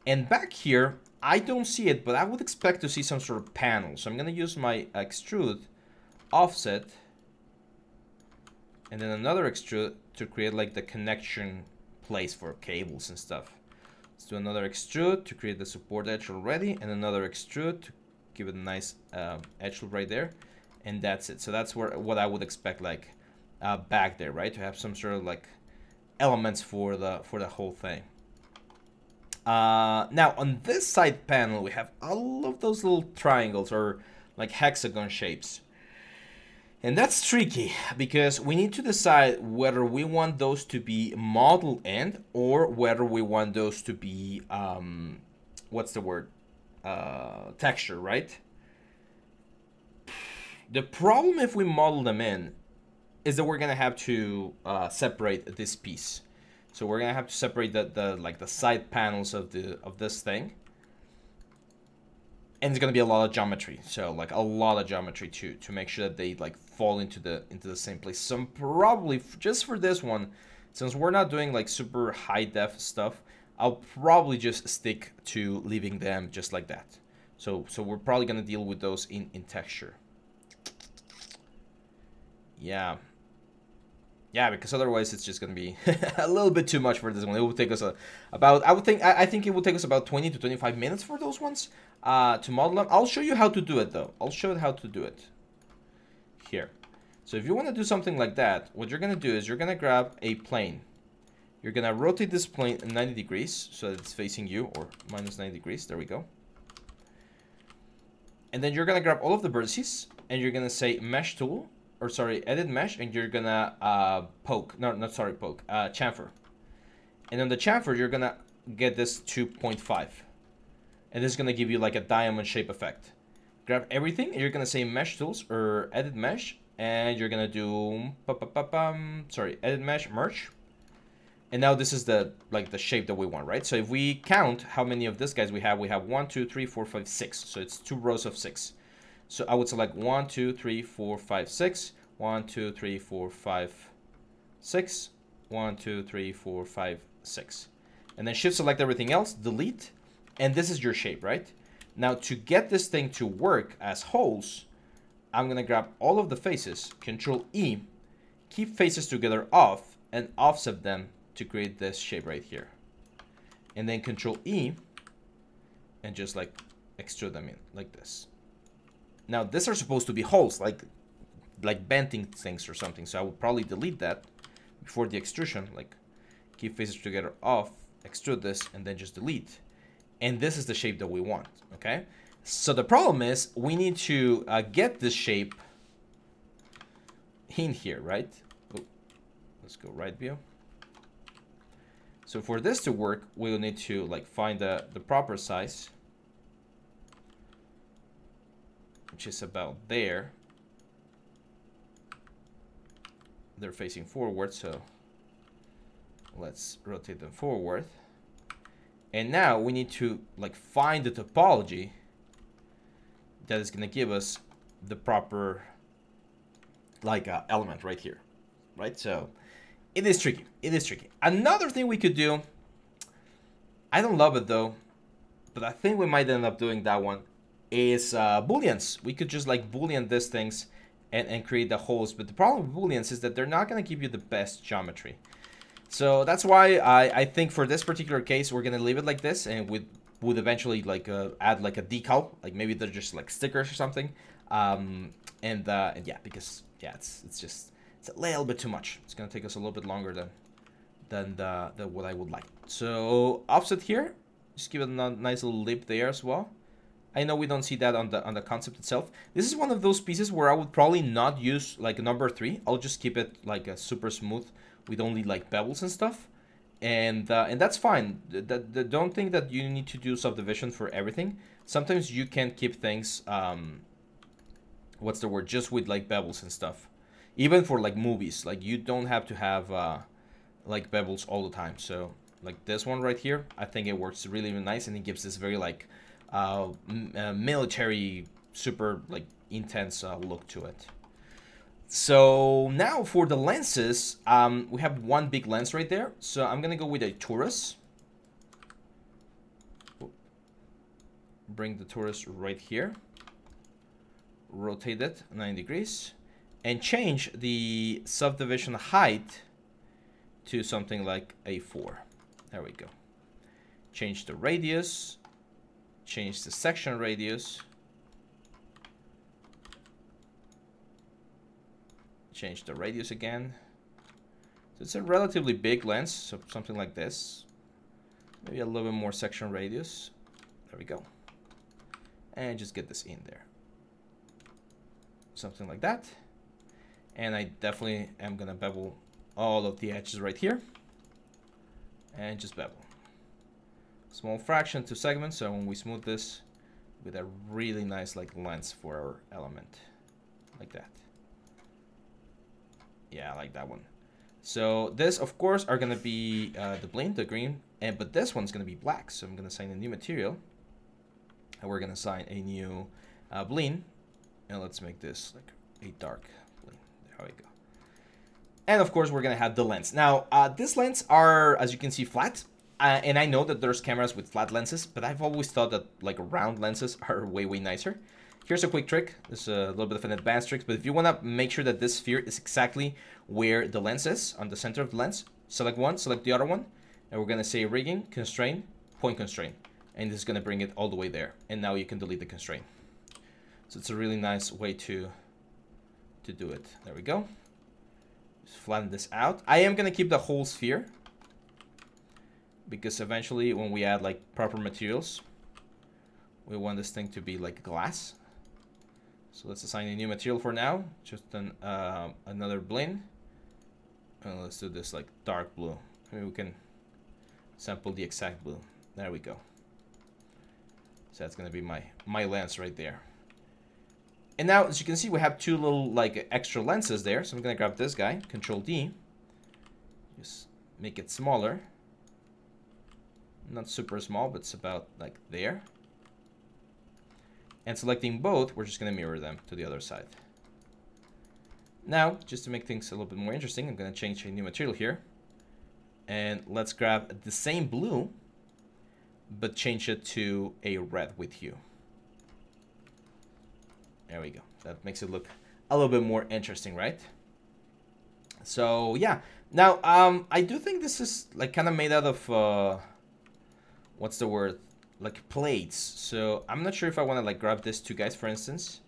And back here, I don't see it, but I would expect to see some sort of panel. So I'm to use my extrude offset and then another extrude to create like the connection place for cables and stuff. Let's do another extrude to create the support edge already and another extrude to give it a nice uh, edge right there. And that's it. So that's where what I would expect like uh, back there, right? To have some sort of like elements for the for the whole thing. Uh, now on this side panel, we have all of those little triangles or like hexagon shapes. And that's tricky because we need to decide whether we want those to be model in or whether we want those to be, um, what's the word? Uh, texture, right? The problem if we model them in is that we're gonna have to uh, separate this piece. So we're gonna have to separate the, the like the side panels of the of this thing and it's gonna be a lot of geometry so like a lot of geometry too to make sure that they like fall into the into the same place so probably just for this one since we're not doing like super high def stuff I'll probably just stick to leaving them just like that so so we're probably gonna deal with those in in texture yeah yeah, because otherwise it's just gonna be a little bit too much for this one. It will take us a, about I would think I, I think it will take us about 20 to 25 minutes for those ones uh, to model them. I'll show you how to do it though. I'll show you how to do it here. So if you want to do something like that, what you're gonna do is you're gonna grab a plane. You're gonna rotate this plane 90 degrees so that it's facing you or minus 90 degrees. There we go. And then you're gonna grab all of the vertices and you're gonna say mesh tool or sorry, edit mesh, and you're gonna uh, poke, no, not sorry, poke, uh, chamfer. And on the chamfer, you're gonna get this 2.5. And this is gonna give you like a diamond shape effect. Grab everything, and you're gonna say mesh tools, or edit mesh, and you're gonna do, sorry, edit mesh, merge. And now this is the like the shape that we want, right? So if we count how many of this guys we have, we have one, two, three, four, five, six. So it's two rows of six. So I would select one, two, three, four, five, six. One, two, three, four, five, six. One, two, three, four, five, six. And then shift select everything else, delete, and this is your shape, right? Now to get this thing to work as holes, I'm gonna grab all of the faces, control E, keep faces together off, and offset them to create this shape right here. And then control E, and just like extrude them in, like this. Now, these are supposed to be holes, like like bending things or something. So I would probably delete that before the extrusion, like keep faces together off, extrude this, and then just delete. And this is the shape that we want, okay? So the problem is we need to uh, get this shape in here, right? Oh, let's go right view. So for this to work, we'll need to like find the, the proper size which is about there. They're facing forward, so let's rotate them forward. And now we need to like find the topology that is going to give us the proper like uh, element right here, right? So it is tricky. It is tricky. Another thing we could do, I don't love it though, but I think we might end up doing that one is uh, booleans. We could just like boolean these things and, and create the holes. But the problem with booleans is that they're not going to give you the best geometry. So that's why I, I think for this particular case, we're going to leave it like this and we would eventually like uh, add like a decal, like maybe they're just like stickers or something. Um, and, uh, and yeah, because yeah, it's, it's just, it's a little bit too much. It's going to take us a little bit longer than, than, the, than what I would like. So offset here, just give it a nice little lip there as well. I know we don't see that on the on the concept itself. This is one of those pieces where I would probably not use like number three. I'll just keep it like a super smooth with only like bevels and stuff. And uh, and that's fine. That don't think that you need to do subdivision for everything. Sometimes you can keep things um, what's the word just with like bevels and stuff. Even for like movies, like you don't have to have uh, like bevels all the time. So like this one right here, I think it works really, really nice and it gives this very like uh, uh, military, super like intense uh, look to it. So now for the lenses, um, we have one big lens right there. So I'm gonna go with a torus. Bring the torus right here. Rotate it 90 degrees. And change the subdivision height to something like A4. There we go. Change the radius change the section radius change the radius again so it's a relatively big lens so something like this maybe a little bit more section radius there we go and just get this in there something like that. And I definitely am gonna bevel all of the edges right here. And just bevel. Small fraction to segment, so when we smooth this with a really nice like lens for our element. Like that. Yeah, I like that one. So this, of course, are gonna be uh, the Blinn, the green, and but this one's gonna be black. So I'm gonna sign a new material, and we're gonna sign a new uh, Blinn, and let's make this like a dark Blinn. There we go. And of course, we're gonna have the lens. Now, uh, these lenses are, as you can see, flat. Uh, and I know that there's cameras with flat lenses, but I've always thought that like round lenses are way, way nicer. Here's a quick trick. This is a little bit of an advanced trick, but if you want to make sure that this sphere is exactly where the lens is, on the center of the lens, select one, select the other one, and we're going to say rigging, constraint, point constraint. And this is going to bring it all the way there. And now you can delete the constraint. So it's a really nice way to, to do it. There we go. Just flatten this out. I am going to keep the whole sphere because eventually when we add like proper materials, we want this thing to be like glass. So let's assign a new material for now, just an, uh, another Blinn. And let's do this like dark blue. Maybe we can sample the exact blue. There we go. So that's gonna be my, my lens right there. And now, as you can see, we have two little like extra lenses there. So I'm gonna grab this guy, Control D. Just make it smaller. Not super small, but it's about like there. And selecting both, we're just going to mirror them to the other side. Now, just to make things a little bit more interesting, I'm going to change a new material here. And let's grab the same blue, but change it to a red with hue. There we go. That makes it look a little bit more interesting, right? So, yeah. Now, um, I do think this is like kind of made out of, uh, what's the word? Like plates. So I'm not sure if I want to like grab this two guys, for instance.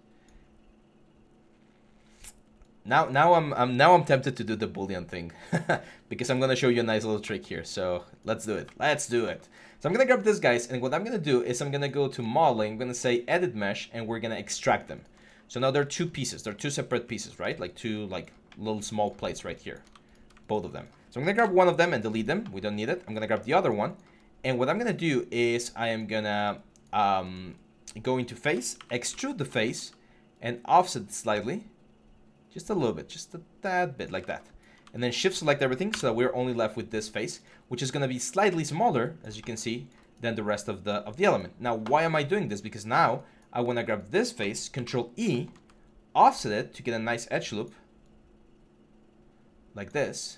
Now, now I'm, I'm now I'm tempted to do the boolean thing because I'm gonna show you a nice little trick here. So let's do it. Let's do it. So I'm gonna grab this guys, and what I'm gonna do is I'm gonna go to modeling. I'm gonna say edit mesh, and we're gonna extract them. So now there are two pieces. They're two separate pieces, right? Like two like little small plates right here, both of them. So I'm gonna grab one of them and delete them. We don't need it. I'm gonna grab the other one, and what I'm gonna do is I am gonna um, go into face, extrude the face, and offset slightly, just a little bit, just a tad bit like that. And then shift select everything so that we're only left with this face, which is gonna be slightly smaller, as you can see, than the rest of the of the element. Now, why am I doing this? Because now I wanna grab this face, Control E, offset it to get a nice edge loop, like this.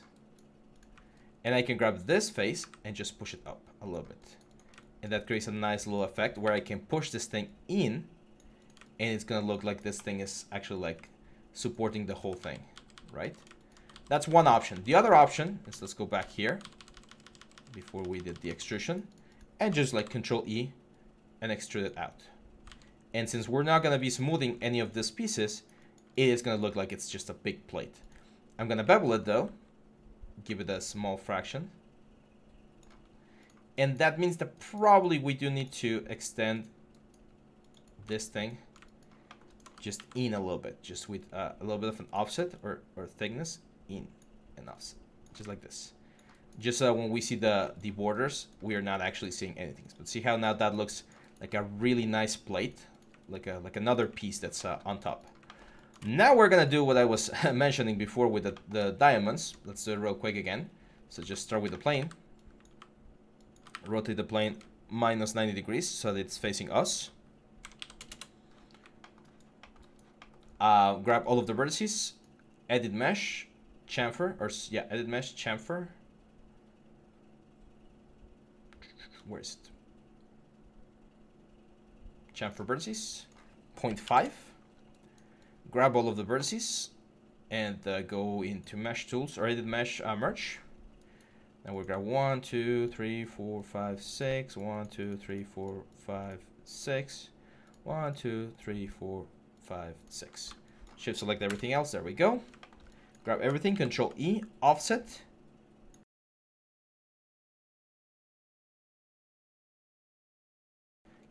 And I can grab this face and just push it up a little bit. And that creates a nice little effect where I can push this thing in and it's gonna look like this thing is actually like supporting the whole thing, right? That's one option. The other option is let's go back here before we did the extrusion and just like control E and extrude it out. And since we're not gonna be smoothing any of these pieces, it is gonna look like it's just a big plate. I'm gonna bevel it though, give it a small fraction and that means that probably we do need to extend this thing just in a little bit, just with uh, a little bit of an offset or, or thickness in and offset, just like this. Just so when we see the, the borders, we are not actually seeing anything. But see how now that looks like a really nice plate, like a like another piece that's uh, on top. Now we're gonna do what I was mentioning before with the, the diamonds. Let's do it real quick again. So just start with the plane rotate the plane minus 90 degrees so that it's facing us. Uh, grab all of the vertices, edit mesh, chamfer, or yeah, edit mesh, chamfer. Where is it? Chamfer vertices, 0.5. Grab all of the vertices and uh, go into mesh tools or edit mesh uh, merge. And we've grab one, two, three, four, five, six. One, two, three, four, five, six. One, two, three, four, five, six. Shift select everything else. There we go. Grab everything. Control E. Offset.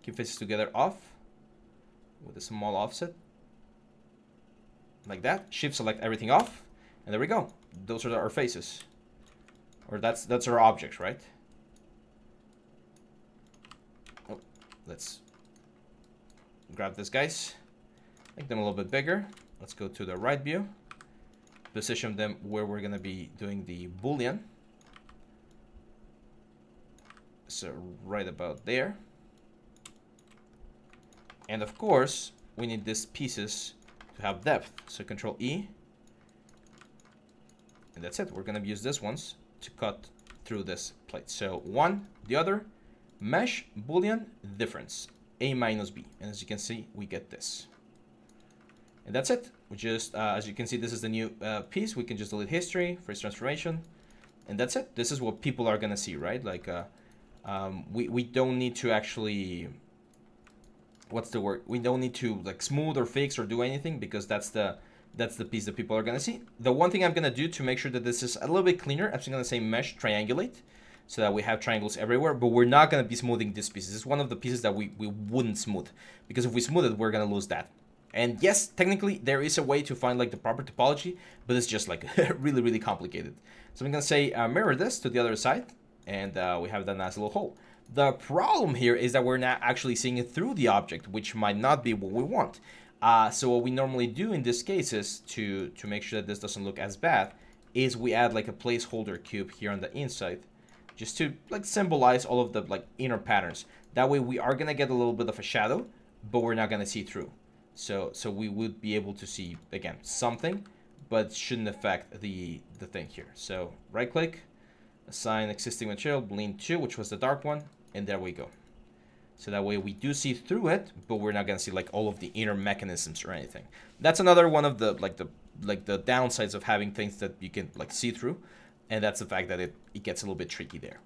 Keep faces together off with a small offset. like that. Shift select everything off, and there we go. Those are our faces, or that's that's our objects, right? Oh, let's grab this guys, make them a little bit bigger. Let's go to the right view, position them where we're gonna be doing the boolean. So right about there. And of course, we need these pieces to have depth. So control E. And that's it. We're to use this ones to cut through this plate. So one, the other, mesh, boolean, difference, A minus B. And as you can see, we get this. And that's it. We just, uh, as you can see, this is the new uh, piece. We can just delete history, freeze transformation. And that's it. This is what people are to see, right? Like, uh, um, we, we don't need to actually what's the word we don't need to like smooth or fix or do anything because that's the that's the piece that people are gonna see. The one thing i'm gonna do to make sure that this is a little bit cleaner i'm just gonna say mesh triangulate so that we have triangles everywhere but we're not gonna be smoothing this piece this is one of the pieces that we, we wouldn't smooth because if we smooth it we're gonna lose that. And yes technically there is a way to find like the proper topology but it's just like really really complicated. So i'm gonna say uh, mirror this to the other side and uh, we have that nice little hole. The problem here is that we're not actually seeing it through the object, which might not be what we want. Uh, so what we normally do in this case is to, to make sure that this doesn't look as bad, is we add like a placeholder cube here on the inside, just to like symbolize all of the like inner patterns. That way we are gonna get a little bit of a shadow, but we're not gonna see through. So so we would be able to see again something, but shouldn't affect the the thing here. So right click, assign existing material, Boolean 2, which was the dark one, and there we go. So that way we do see through it, but we're not gonna see like all of the inner mechanisms or anything. That's another one of the like the like the downsides of having things that you can like see through, and that's the fact that it, it gets a little bit tricky there.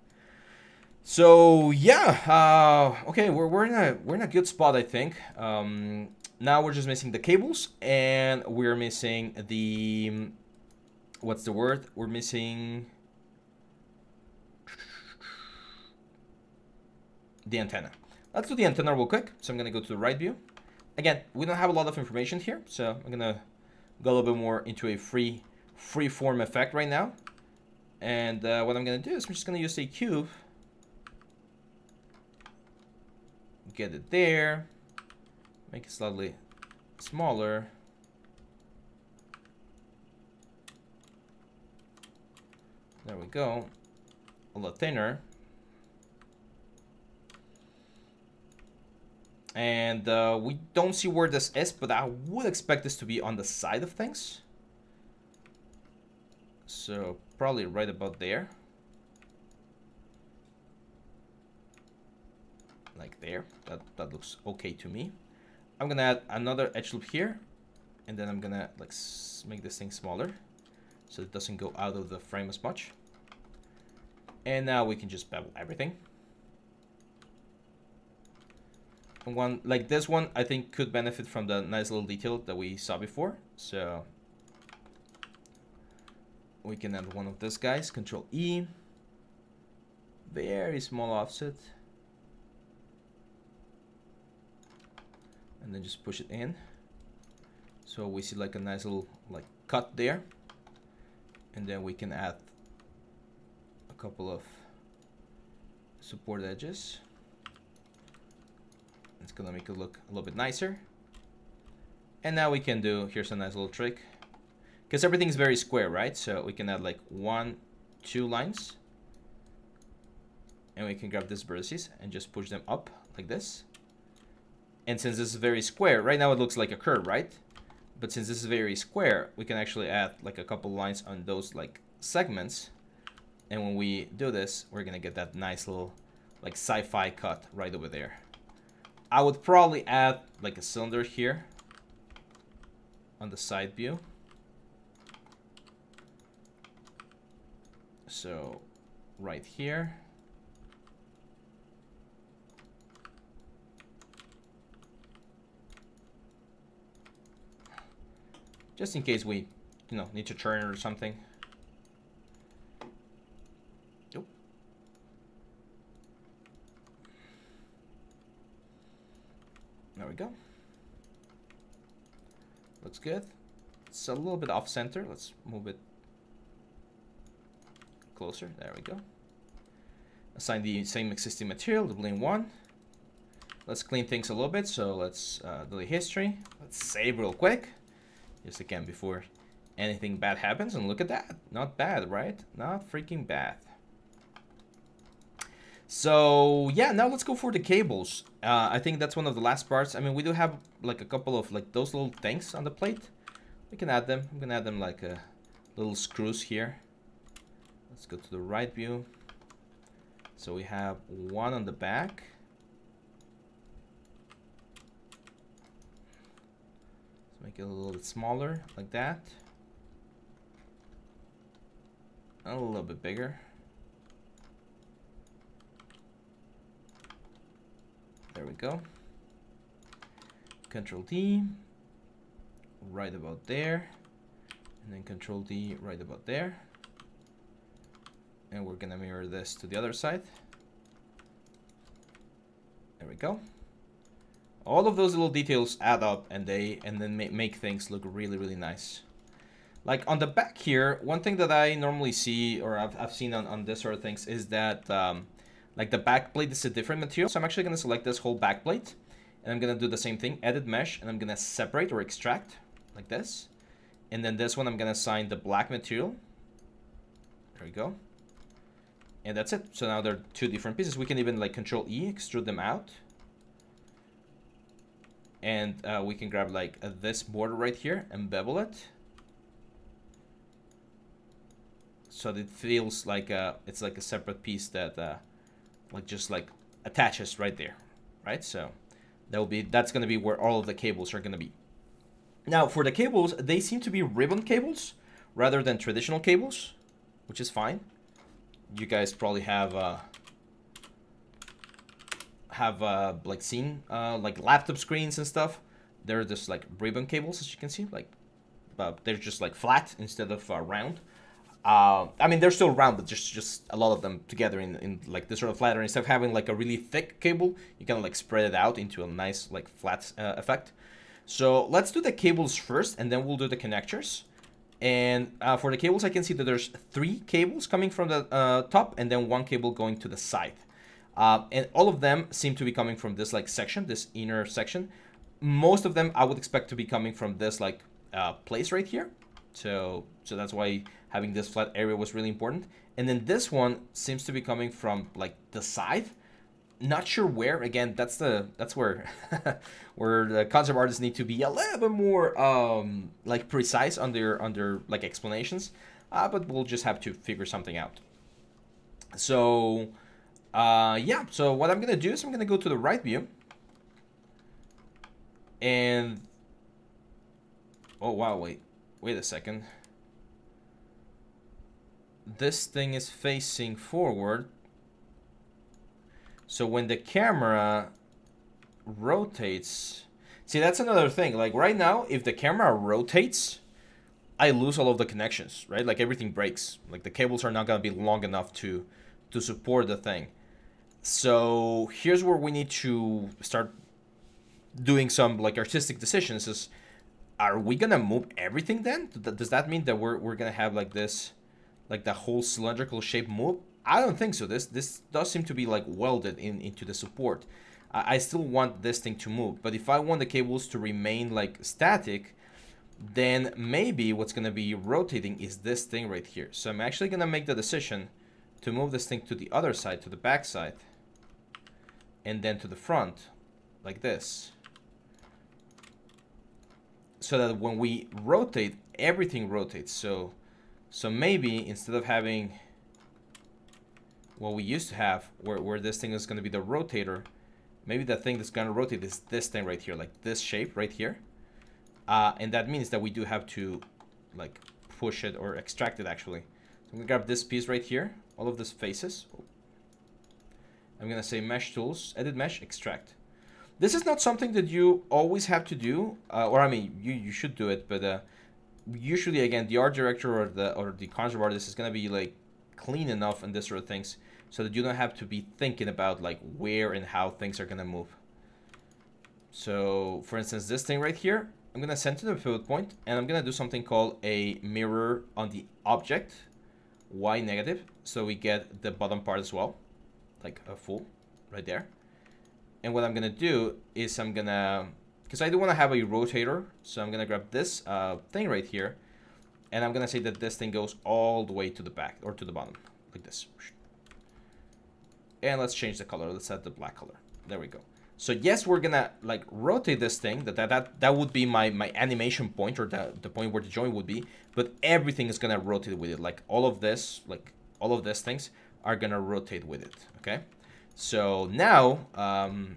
So yeah, uh, okay, we're, we're in a we're in a good spot, I think. Um, now we're just missing the cables, and we're missing the what's the word? We're missing the antenna. Let's do the antenna real quick. So I'm going to go to the right view. Again, we don't have a lot of information here, so I'm going to go a little bit more into a free free form effect right now. And uh, what I'm going to do is I'm just going to use a cube. Get it there. Make it slightly smaller. There we go. A lot thinner. And uh, we don't see where this is, but I would expect this to be on the side of things. So probably right about there. Like there. That, that looks okay to me. I'm gonna add another edge loop here. And then I'm gonna like make this thing smaller. So it doesn't go out of the frame as much. And now we can just bevel everything. One like this one I think could benefit from the nice little detail that we saw before. So we can add one of these guys control E. Very small offset. And then just push it in. So we see like a nice little like cut there. And then we can add a couple of support edges it's gonna make it look a little bit nicer. And now we can do, here's a nice little trick. Because everything's very square, right? So we can add like one, two lines. And we can grab these vertices and just push them up like this. And since this is very square, right now it looks like a curve, right? But since this is very square, we can actually add like a couple lines on those like segments. And when we do this, we're gonna get that nice little like sci-fi cut right over there. I would probably add like a cylinder here on the side view. So right here. Just in case we, you know, need to turn or something. There we go. Looks good. It's a little bit off center. Let's move it closer. There we go. Assign the same existing material, the Blinn one. Let's clean things a little bit. So let's uh, delete history. Let's save real quick. Just again before anything bad happens. And look at that. Not bad, right? Not freaking bad. So yeah, now let's go for the cables. Uh, I think that's one of the last parts. I mean, we do have like a couple of like those little things on the plate. We can add them. I'm gonna add them like a uh, little screws here. Let's go to the right view. So we have one on the back. Let's make it a little bit smaller, like that. A little bit bigger. There we go. Control D, right about there. And then Control D right about there and we're gonna mirror this to the other side there we go all of those little details add up and they and then ma make things look really really nice like on the back here one thing that I normally see or I've, I've seen on, on this sort of things is that um, like the back plate is a different material so I'm actually gonna select this whole back plate and I'm gonna do the same thing edit mesh and I'm gonna separate or extract like this and then this one I'm gonna assign the black material there we go and that's it. So now they're two different pieces. We can even like control E, extrude them out. And uh, we can grab like uh, this border right here and bevel it. So it feels like a, uh, it's like a separate piece that uh, like just like attaches right there, right? So that will be, that's going to be where all of the cables are going to be. Now for the cables, they seem to be ribbon cables rather than traditional cables, which is fine you guys probably have uh, have uh, like seen uh, like laptop screens and stuff. They're just like ribbon cables, as you can see, like, but they're just like flat instead of uh, round. Uh, I mean, they're still round, but just just a lot of them together in, in like this sort of flatter. Instead of having like a really thick cable, you can like spread it out into a nice like flat uh, effect. So let's do the cables first, and then we'll do the connectors. And uh, for the cables, I can see that there's three cables coming from the uh, top and then one cable going to the side. Uh, and all of them seem to be coming from this like section, this inner section. Most of them I would expect to be coming from this like uh, place right here. So, so that's why having this flat area was really important. And then this one seems to be coming from like the side not sure where. Again, that's the that's where where the concept artists need to be a little bit more um, like precise on their on their like explanations. Uh, but we'll just have to figure something out. So uh, yeah. So what I'm gonna do is I'm gonna go to the right view and oh wow wait wait a second. This thing is facing forward so when the camera rotates, see that's another thing. Like right now, if the camera rotates, I lose all of the connections, right? Like everything breaks. Like the cables are not gonna be long enough to to support the thing. So here's where we need to start doing some like artistic decisions is are we gonna move everything then? Does that mean that we're, we're gonna have like this, like the whole cylindrical shape move? I don't think so. This this does seem to be like welded in into the support. I, I still want this thing to move, but if I want the cables to remain like static, then maybe what's gonna be rotating is this thing right here. So I'm actually gonna make the decision to move this thing to the other side, to the back side, and then to the front, like this. So that when we rotate, everything rotates. So, so maybe instead of having what we used to have, where, where this thing is going to be the rotator, maybe the thing that's going to rotate is this thing right here, like this shape right here. Uh, and that means that we do have to like push it or extract it actually. So I'm to grab this piece right here, all of these faces. I'm going to say mesh tools, edit mesh, extract. This is not something that you always have to do, uh, or I mean, you, you should do it, but uh, usually again, the art director or the or the concept artist is going to be like clean enough and this sort of things so that you don't have to be thinking about like where and how things are gonna move. So for instance, this thing right here, I'm gonna send to the pivot point and I'm gonna do something called a mirror on the object y negative so we get the bottom part as well like a full right there and what I'm gonna do is I'm gonna because I do want to have a rotator so I'm gonna grab this uh, thing right here and I'm gonna say that this thing goes all the way to the back or to the bottom like this and let's change the color let's add the black color there we go so yes, we're gonna like rotate this thing. That that that, that would be my my animation point or the the point where the joint would be. But everything is gonna rotate with it. Like all of this, like all of these things are gonna rotate with it. Okay. So now, um,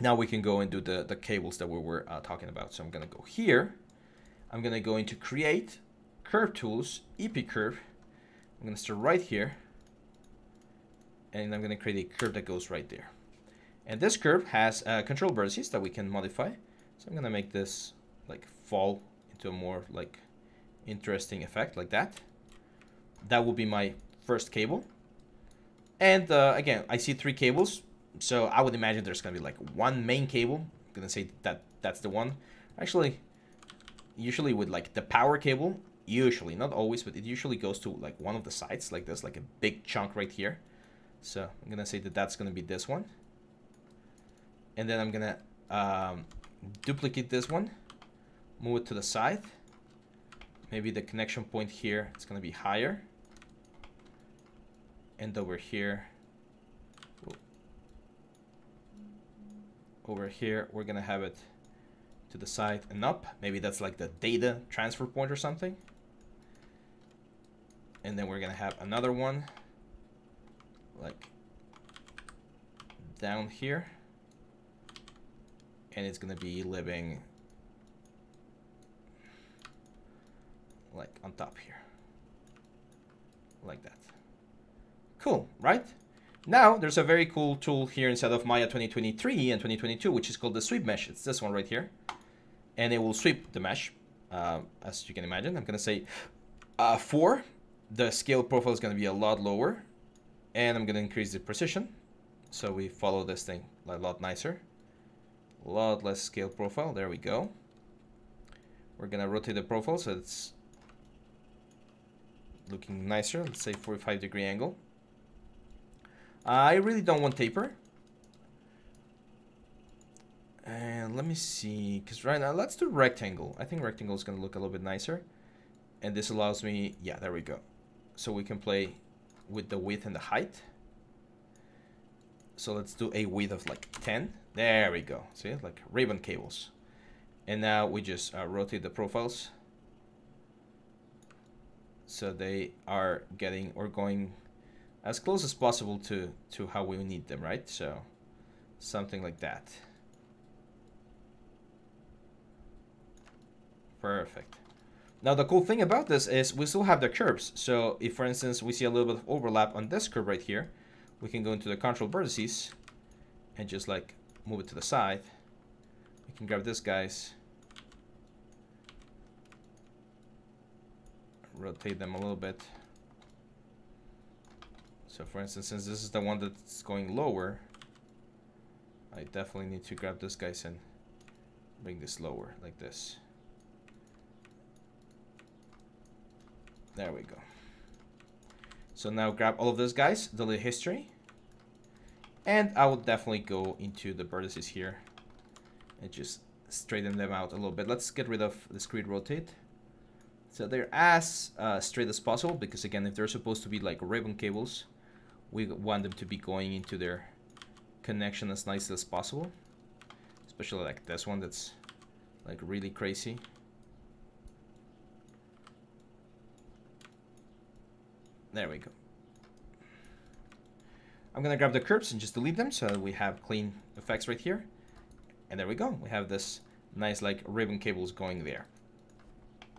now we can go and do the the cables that we were uh, talking about. So I'm gonna go here. I'm gonna go into create curve tools, EP curve. I'm gonna start right here, and I'm gonna create a curve that goes right there. And this curve has uh, control vertices that we can modify. So I'm gonna make this like fall into a more like interesting effect like that. That will be my first cable. And uh, again, I see three cables. So I would imagine there's gonna be like one main cable. I'm gonna say that that's the one. Actually, usually with like the power cable, usually, not always, but it usually goes to like one of the sides like this, like a big chunk right here. So I'm gonna say that that's gonna be this one and then I'm gonna um, duplicate this one move it to the side maybe the connection point here it's gonna be higher and over here over here we're gonna have it to the side and up. Maybe that's like the data transfer point or something. And then we're gonna have another one like down here. And it's gonna be living like on top here. Like that. Cool right now there's a very cool tool here inside of Maya 2023 and 2022 which is called the sweep mesh it's this one right here and it will sweep the mesh uh, as you can imagine I'm gonna say uh, 4 the scale profile is gonna be a lot lower and I'm gonna increase the precision so we follow this thing a lot nicer a lot less scale profile. There we go. We're gonna rotate the profile so it's looking nicer. Let's say 45 degree angle. I really don't want taper. And let me see, because right now, let's do rectangle. I think rectangle is going to look a little bit nicer. And this allows me, yeah, there we go. So we can play with the width and the height. So let's do a width of like 10. There we go. See, like ribbon cables. And now we just uh, rotate the profiles. So they are getting or going as close as possible to, to how we need them, right? So something like that. Perfect. Now the cool thing about this is we still have the curves. So if for instance we see a little bit of overlap on this curve right here, we can go into the control vertices and just like move it to the side. We can grab this guys, rotate them a little bit. So for instance, since this is the one that's going lower, I definitely need to grab this guys and bring this lower like this. There we go. So now grab all of those guys, delete history, and I will definitely go into the vertices here and just straighten them out a little bit. Let's get rid of the screen rotate. So they're as uh, straight as possible because again, if they're supposed to be like ribbon cables, we want them to be going into their connection as nice as possible. Especially like this one that's like really crazy. There we go. I'm gonna grab the curves and just delete them so we have clean effects right here. And there we go. We have this nice like ribbon cables going there.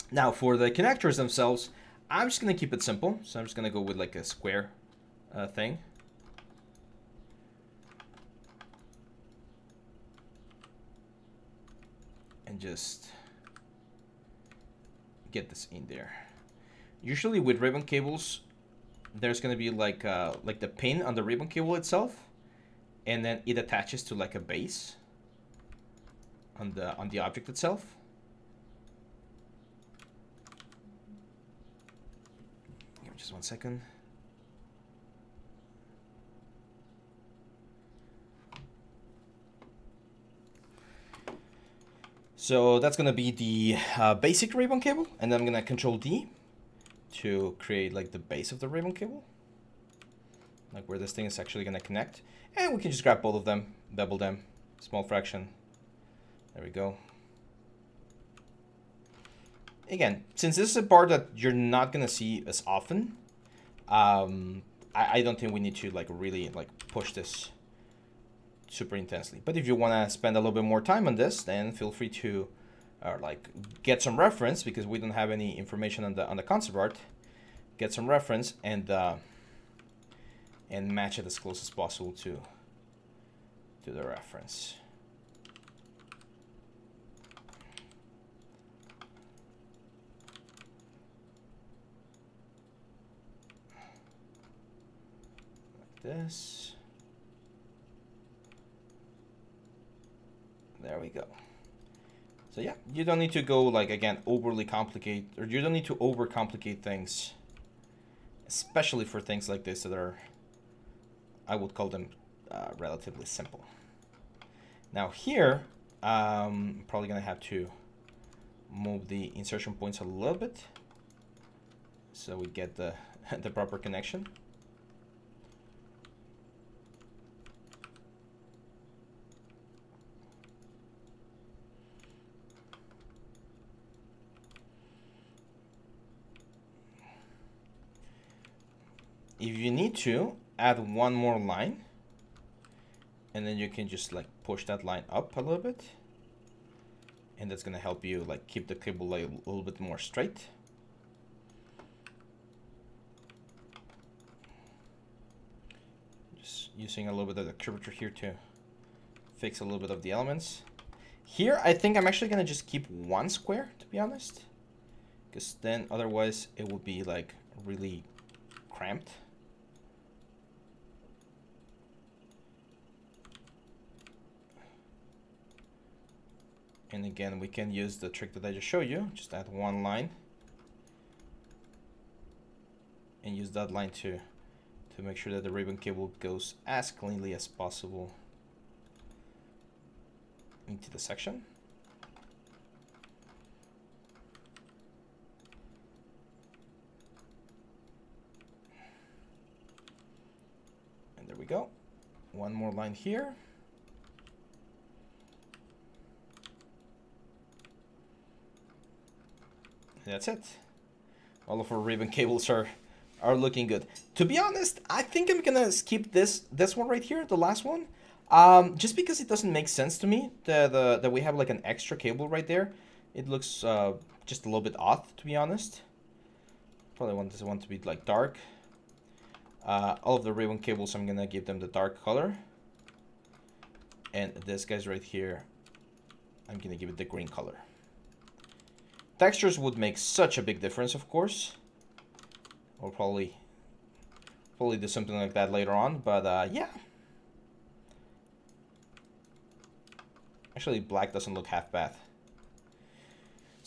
Now for the connectors themselves, I'm just gonna keep it simple. So I'm just gonna go with like a square uh, thing. And just get this in there. Usually with ribbon cables, there's gonna be like uh, like the pin on the ribbon cable itself, and then it attaches to like a base. on the on the object itself. Give me just one second. So that's gonna be the uh, basic ribbon cable, and then I'm gonna control D to create like the base of the ribbon cable, like where this thing is actually gonna connect. And we can just grab both of them, double them, small fraction. There we go. Again, since this is a part that you're not gonna see as often, um, I, I don't think we need to like really like push this super intensely. But if you want to spend a little bit more time on this, then feel free to uh, like get some reference because we don't have any information on the on the concept art. Get some reference and uh, and match it as close as possible to to the reference. Like this. There we go. So yeah, you don't need to go like again overly complicate or you don't need to overcomplicate things, especially for things like this that are, I would call them uh, relatively simple. Now here, um, I'm probably gonna have to move the insertion points a little bit so we get the the proper connection. If you need to add one more line. And then you can just like push that line up a little bit. And that's gonna help you like keep the cable a little bit more straight. Just using a little bit of the curvature here to fix a little bit of the elements. Here I think I'm actually gonna just keep one square to be honest. Because then otherwise it would be like really cramped And again, we can use the trick that I just showed you. Just add one line. And use that line to, to make sure that the ribbon cable goes as cleanly as possible into the section. And there we go. One more line here. That's it. All of our ribbon cables are are looking good. To be honest, I think I'm gonna skip this this one right here, the last one. Um, just because it doesn't make sense to me that, the, that we have like an extra cable right there. It looks uh, just a little bit odd, to be honest. Probably want this one to be like dark. Uh, all of the ribbon cables, I'm gonna give them the dark color. And this guy's right here, I'm gonna give it the green color. Textures would make such a big difference, of course. We'll probably, probably do something like that later on, but uh, yeah. Actually, black doesn't look half bad.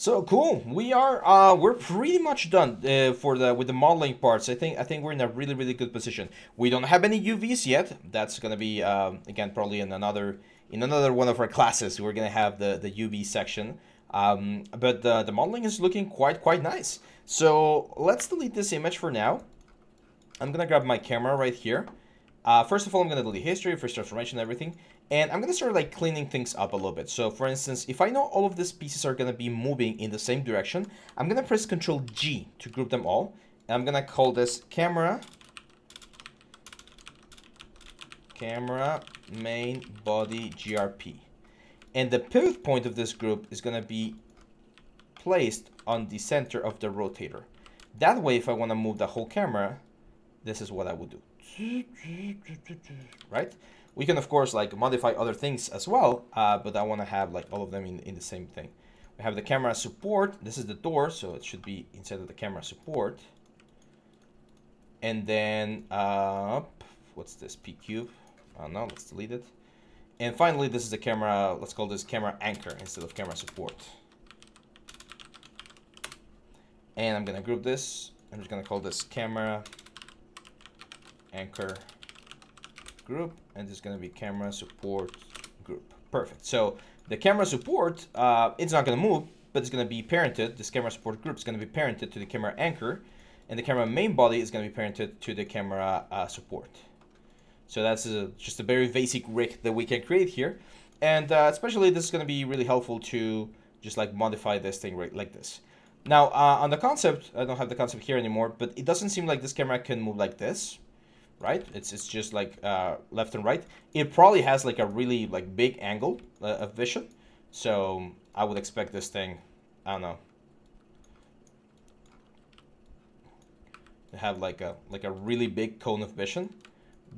So cool. We are uh, we're pretty much done uh, for the with the modeling parts. I think I think we're in a really really good position. We don't have any UVs yet. That's gonna be um, again probably in another in another one of our classes. We're gonna have the the UV section. Um, but the, the modeling is looking quite, quite nice. So let's delete this image for now. I'm gonna grab my camera right here. Uh, first of all, I'm gonna delete history, freeze transformation, everything. And I'm gonna start like cleaning things up a little bit. So for instance, if I know all of these pieces are gonna be moving in the same direction, I'm gonna press Control G to group them all. And I'm gonna call this camera, camera main body GRP. And the pivot point of this group is going to be placed on the center of the rotator. That way, if I want to move the whole camera, this is what I would do. Right? We can, of course, like modify other things as well, uh, but I want to have like all of them in, in the same thing. We have the camera support. This is the door, so it should be inside of the camera support. And then, uh, what's this, P cube? Oh no, let's delete it. And finally, this is the camera, let's call this camera anchor instead of camera support. And I'm gonna group this. I'm just gonna call this camera anchor group. And this is gonna be camera support group. Perfect. So the camera support, uh, it's not gonna move, but it's gonna be parented. This camera support group is gonna be parented to the camera anchor. And the camera main body is gonna be parented to the camera uh, support. So that's a, just a very basic rig that we can create here. And uh, especially this is going to be really helpful to just like modify this thing right like this. Now uh, on the concept, I don't have the concept here anymore, but it doesn't seem like this camera can move like this, right? It's, it's just like uh, left and right. It probably has like a really like big angle uh, of vision. So I would expect this thing, I don't know, to have like a like a really big cone of vision.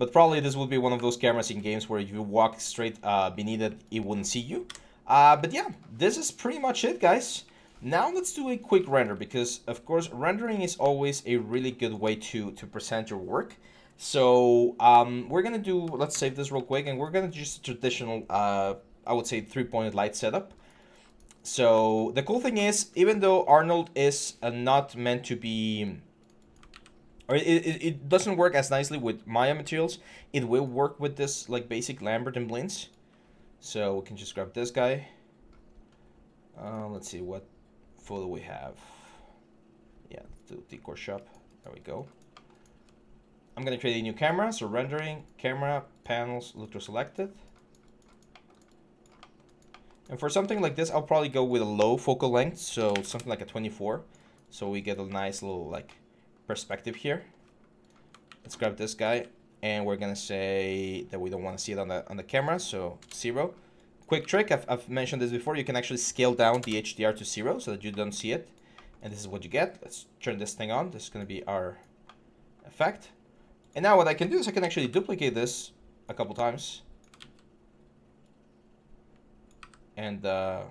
But probably this would be one of those cameras in games where if you walk straight uh, beneath it, it wouldn't see you. Uh, but yeah, this is pretty much it, guys. Now let's do a quick render because, of course, rendering is always a really good way to, to present your work. So um, we're going to do, let's save this real quick, and we're going to a traditional, uh, I would say, three-pointed light setup. So the cool thing is, even though Arnold is uh, not meant to be or it, it, it doesn't work as nicely with Maya materials. It will work with this like basic Lambert and Blinns. So we can just grab this guy. Uh, let's see what photo we have. Yeah, the decor shop. There we go. I'm gonna create a new camera. So rendering, camera, panels, electro selected. And for something like this, I'll probably go with a low focal length. So something like a 24. So we get a nice little like perspective here. Let's grab this guy and we're gonna say that we don't want to see it on the on the camera, so zero. Quick trick, I've, I've mentioned this before, you can actually scale down the HDR to zero so that you don't see it. And this is what you get. Let's turn this thing on. This is gonna be our effect. And now what I can do is I can actually duplicate this a couple times. And uh,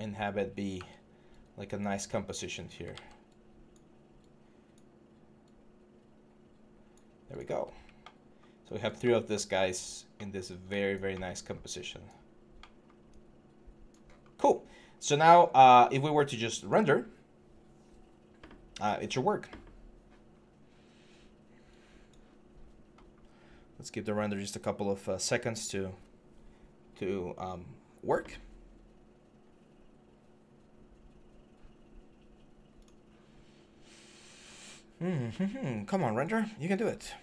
and have it be like a nice composition here. There we go. So we have three of these guys in this very, very nice composition. Cool. So now, uh, if we were to just render, uh, it should work. Let's give the render just a couple of uh, seconds to to um, work. Mm -hmm. Come on, render. You can do it.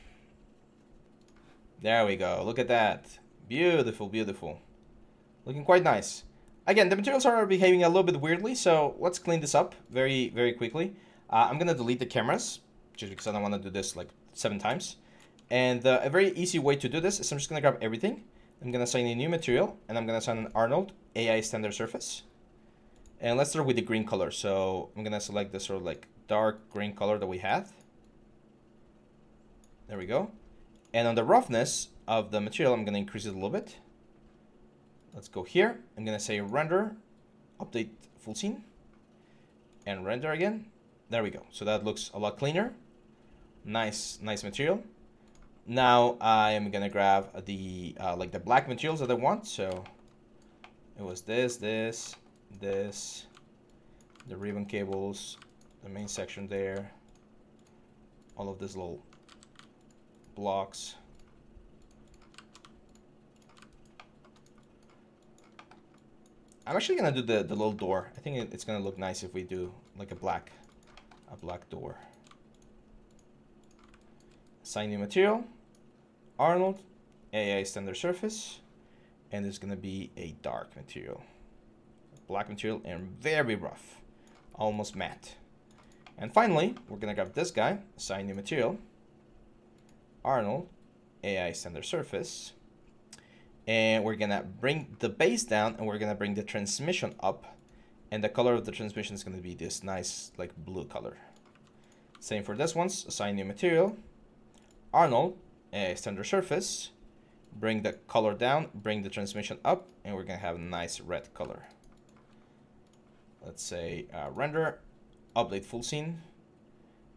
There we go. Look at that. Beautiful, beautiful. Looking quite nice. Again, the materials are behaving a little bit weirdly, so let's clean this up very, very quickly. Uh, I'm going to delete the cameras, just because I don't want to do this like seven times. And uh, a very easy way to do this is I'm just going to grab everything. I'm going to assign a new material, and I'm going to assign an Arnold AI standard surface. And let's start with the green color. So I'm going to select this sort of like dark green color that we have. There we go. And on the roughness of the material, I'm going to increase it a little bit. Let's go here. I'm going to say render, update full scene, and render again. There we go. So that looks a lot cleaner. Nice, nice material. Now I am going to grab the uh, like the black materials that I want. So it was this, this, this, the ribbon cables, the main section there, all of these little blocks. I'm actually gonna do the, the little door. I think it's gonna look nice if we do like a black, a black door. Assign new material, Arnold, AI standard surface, and it's gonna be a dark material. Black material and very rough, almost matte. And finally, we're gonna grab this guy, assign new material, Arnold, AI standard surface, and we're gonna bring the base down and we're gonna bring the transmission up. And the color of the transmission is gonna be this nice like blue color. Same for this one, assign new material, Arnold, AI standard surface, bring the color down, bring the transmission up, and we're gonna have a nice red color. Let's say uh, render update full scene,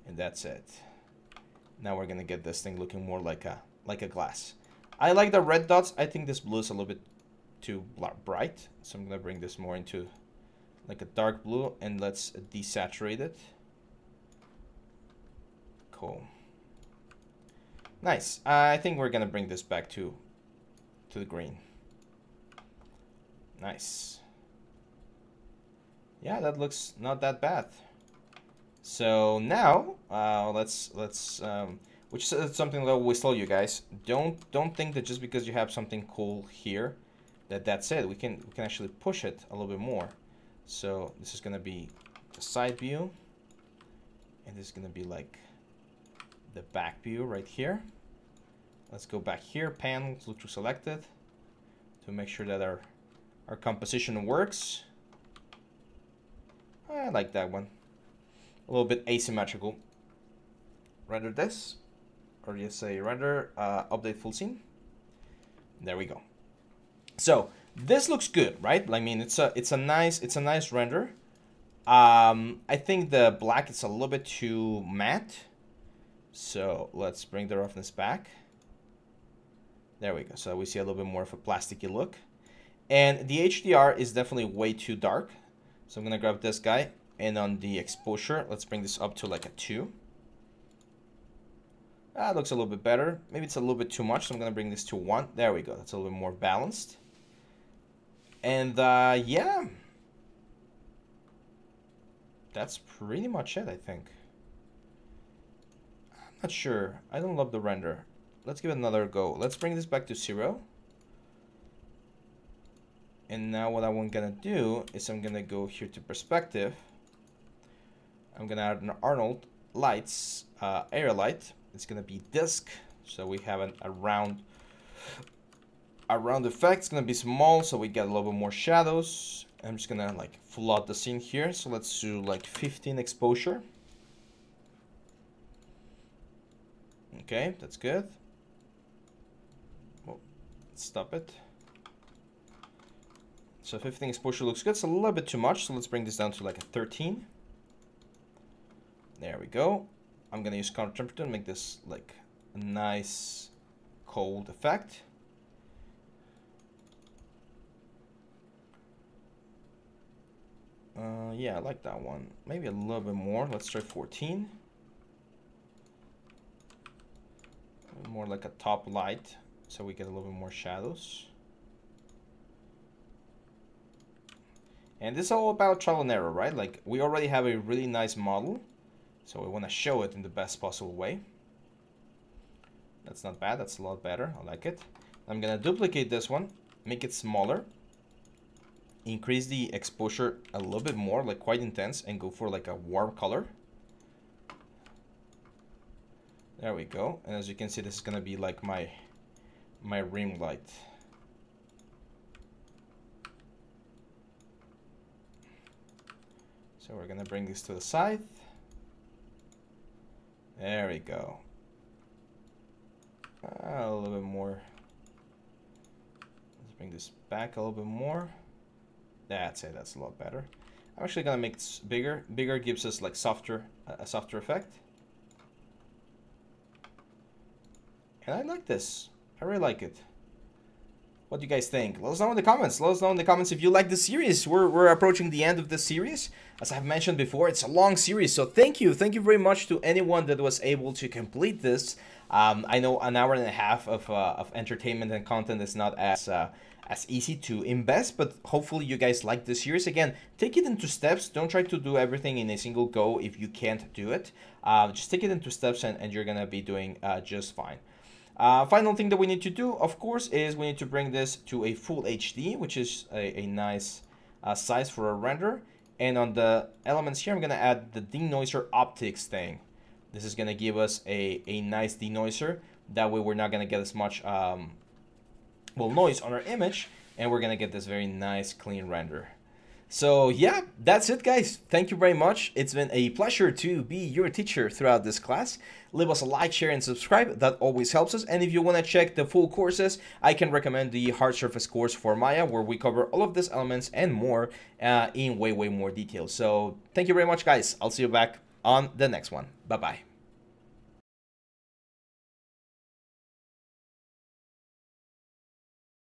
and that's it. Now we're gonna get this thing looking more like a like a glass. I like the red dots. I think this blue is a little bit too bright. So I'm gonna bring this more into like a dark blue and let's desaturate it. Cool. Nice. I think we're gonna bring this back to to the green. Nice. Yeah, that looks not that bad. So now, uh, let's let's um, which is something that always tell you guys. Don't don't think that just because you have something cool here, that that's it. We can we can actually push it a little bit more. So this is gonna be the side view, and this is gonna be like the back view right here. Let's go back here, panels, look to selected, to make sure that our our composition works. I like that one. A little bit asymmetrical. Render this, or just say render uh, update full scene. There we go. So this looks good, right? I mean, it's a it's a nice it's a nice render. Um, I think the black is a little bit too matte. So let's bring the roughness back. There we go. So we see a little bit more of a plasticky look. And the HDR is definitely way too dark. So I'm going to grab this guy. And on the exposure, let's bring this up to like a 2. That looks a little bit better. Maybe it's a little bit too much, so I'm to bring this to 1. There we go. That's a little bit more balanced. And uh, yeah. That's pretty much it, I think. I'm not sure. I don't love the render. Let's give it another go. Let's bring this back to 0. And now what I'm gonna do is I'm gonna go here to perspective. I'm gonna add an Arnold lights, uh, area light. It's gonna be disk. So we have an, a round, a round effect. It's gonna be small, so we get a little bit more shadows. I'm just gonna like flood the scene here. So let's do like 15 exposure. Okay, that's good. Well, stop it. So 15 exposure looks good. It's a little bit too much, so let's bring this down to like a 13. There we go. I'm gonna use color temperature to make this like a nice cold effect. Uh, yeah, I like that one. Maybe a little bit more. Let's try 14. More like a top light, so we get a little bit more shadows. And this is all about trial and error, right? Like, we already have a really nice model, so we want to show it in the best possible way. That's not bad, that's a lot better, I like it. I'm gonna duplicate this one, make it smaller, increase the exposure a little bit more, like quite intense, and go for like a warm color. There we go, and as you can see, this is gonna be like my, my ring light. So we're gonna bring this to the side. There we go. Uh, a little bit more. Let's bring this back a little bit more. That's it, that's a lot better. I'm actually gonna make it bigger. Bigger gives us like softer, a softer effect. And I like this. I really like it. What do you guys think? Let us know in the comments. Let us know in the comments if you like the series. We're, we're approaching the end of the series. As I've mentioned before, it's a long series. So thank you. Thank you very much to anyone that was able to complete this. Um, I know an hour and a half of, uh, of entertainment and content is not as... Uh, as easy to invest, but hopefully you guys like the series. Again, take it into steps. Don't try to do everything in a single go if you can't do it. Uh, just take it into steps and, and you're going to be doing uh, just fine. Uh, final thing that we need to do, of course, is we need to bring this to a full HD, which is a, a nice uh, size for a render. And on the elements here, I'm going to add the denoiser OptiX thing. This is going to give us a, a nice denoiser. That way we're not going to get as much um, well noise on our image. And we're going to get this very nice clean render. So yeah, that's it guys. Thank you very much. It's been a pleasure to be your teacher throughout this class. Leave us a like, share, and subscribe. That always helps us. And if you want to check the full courses, I can recommend the hard surface course for Maya, where we cover all of these elements and more uh, in way, way more detail. So thank you very much, guys. I'll see you back on the next one. Bye-bye.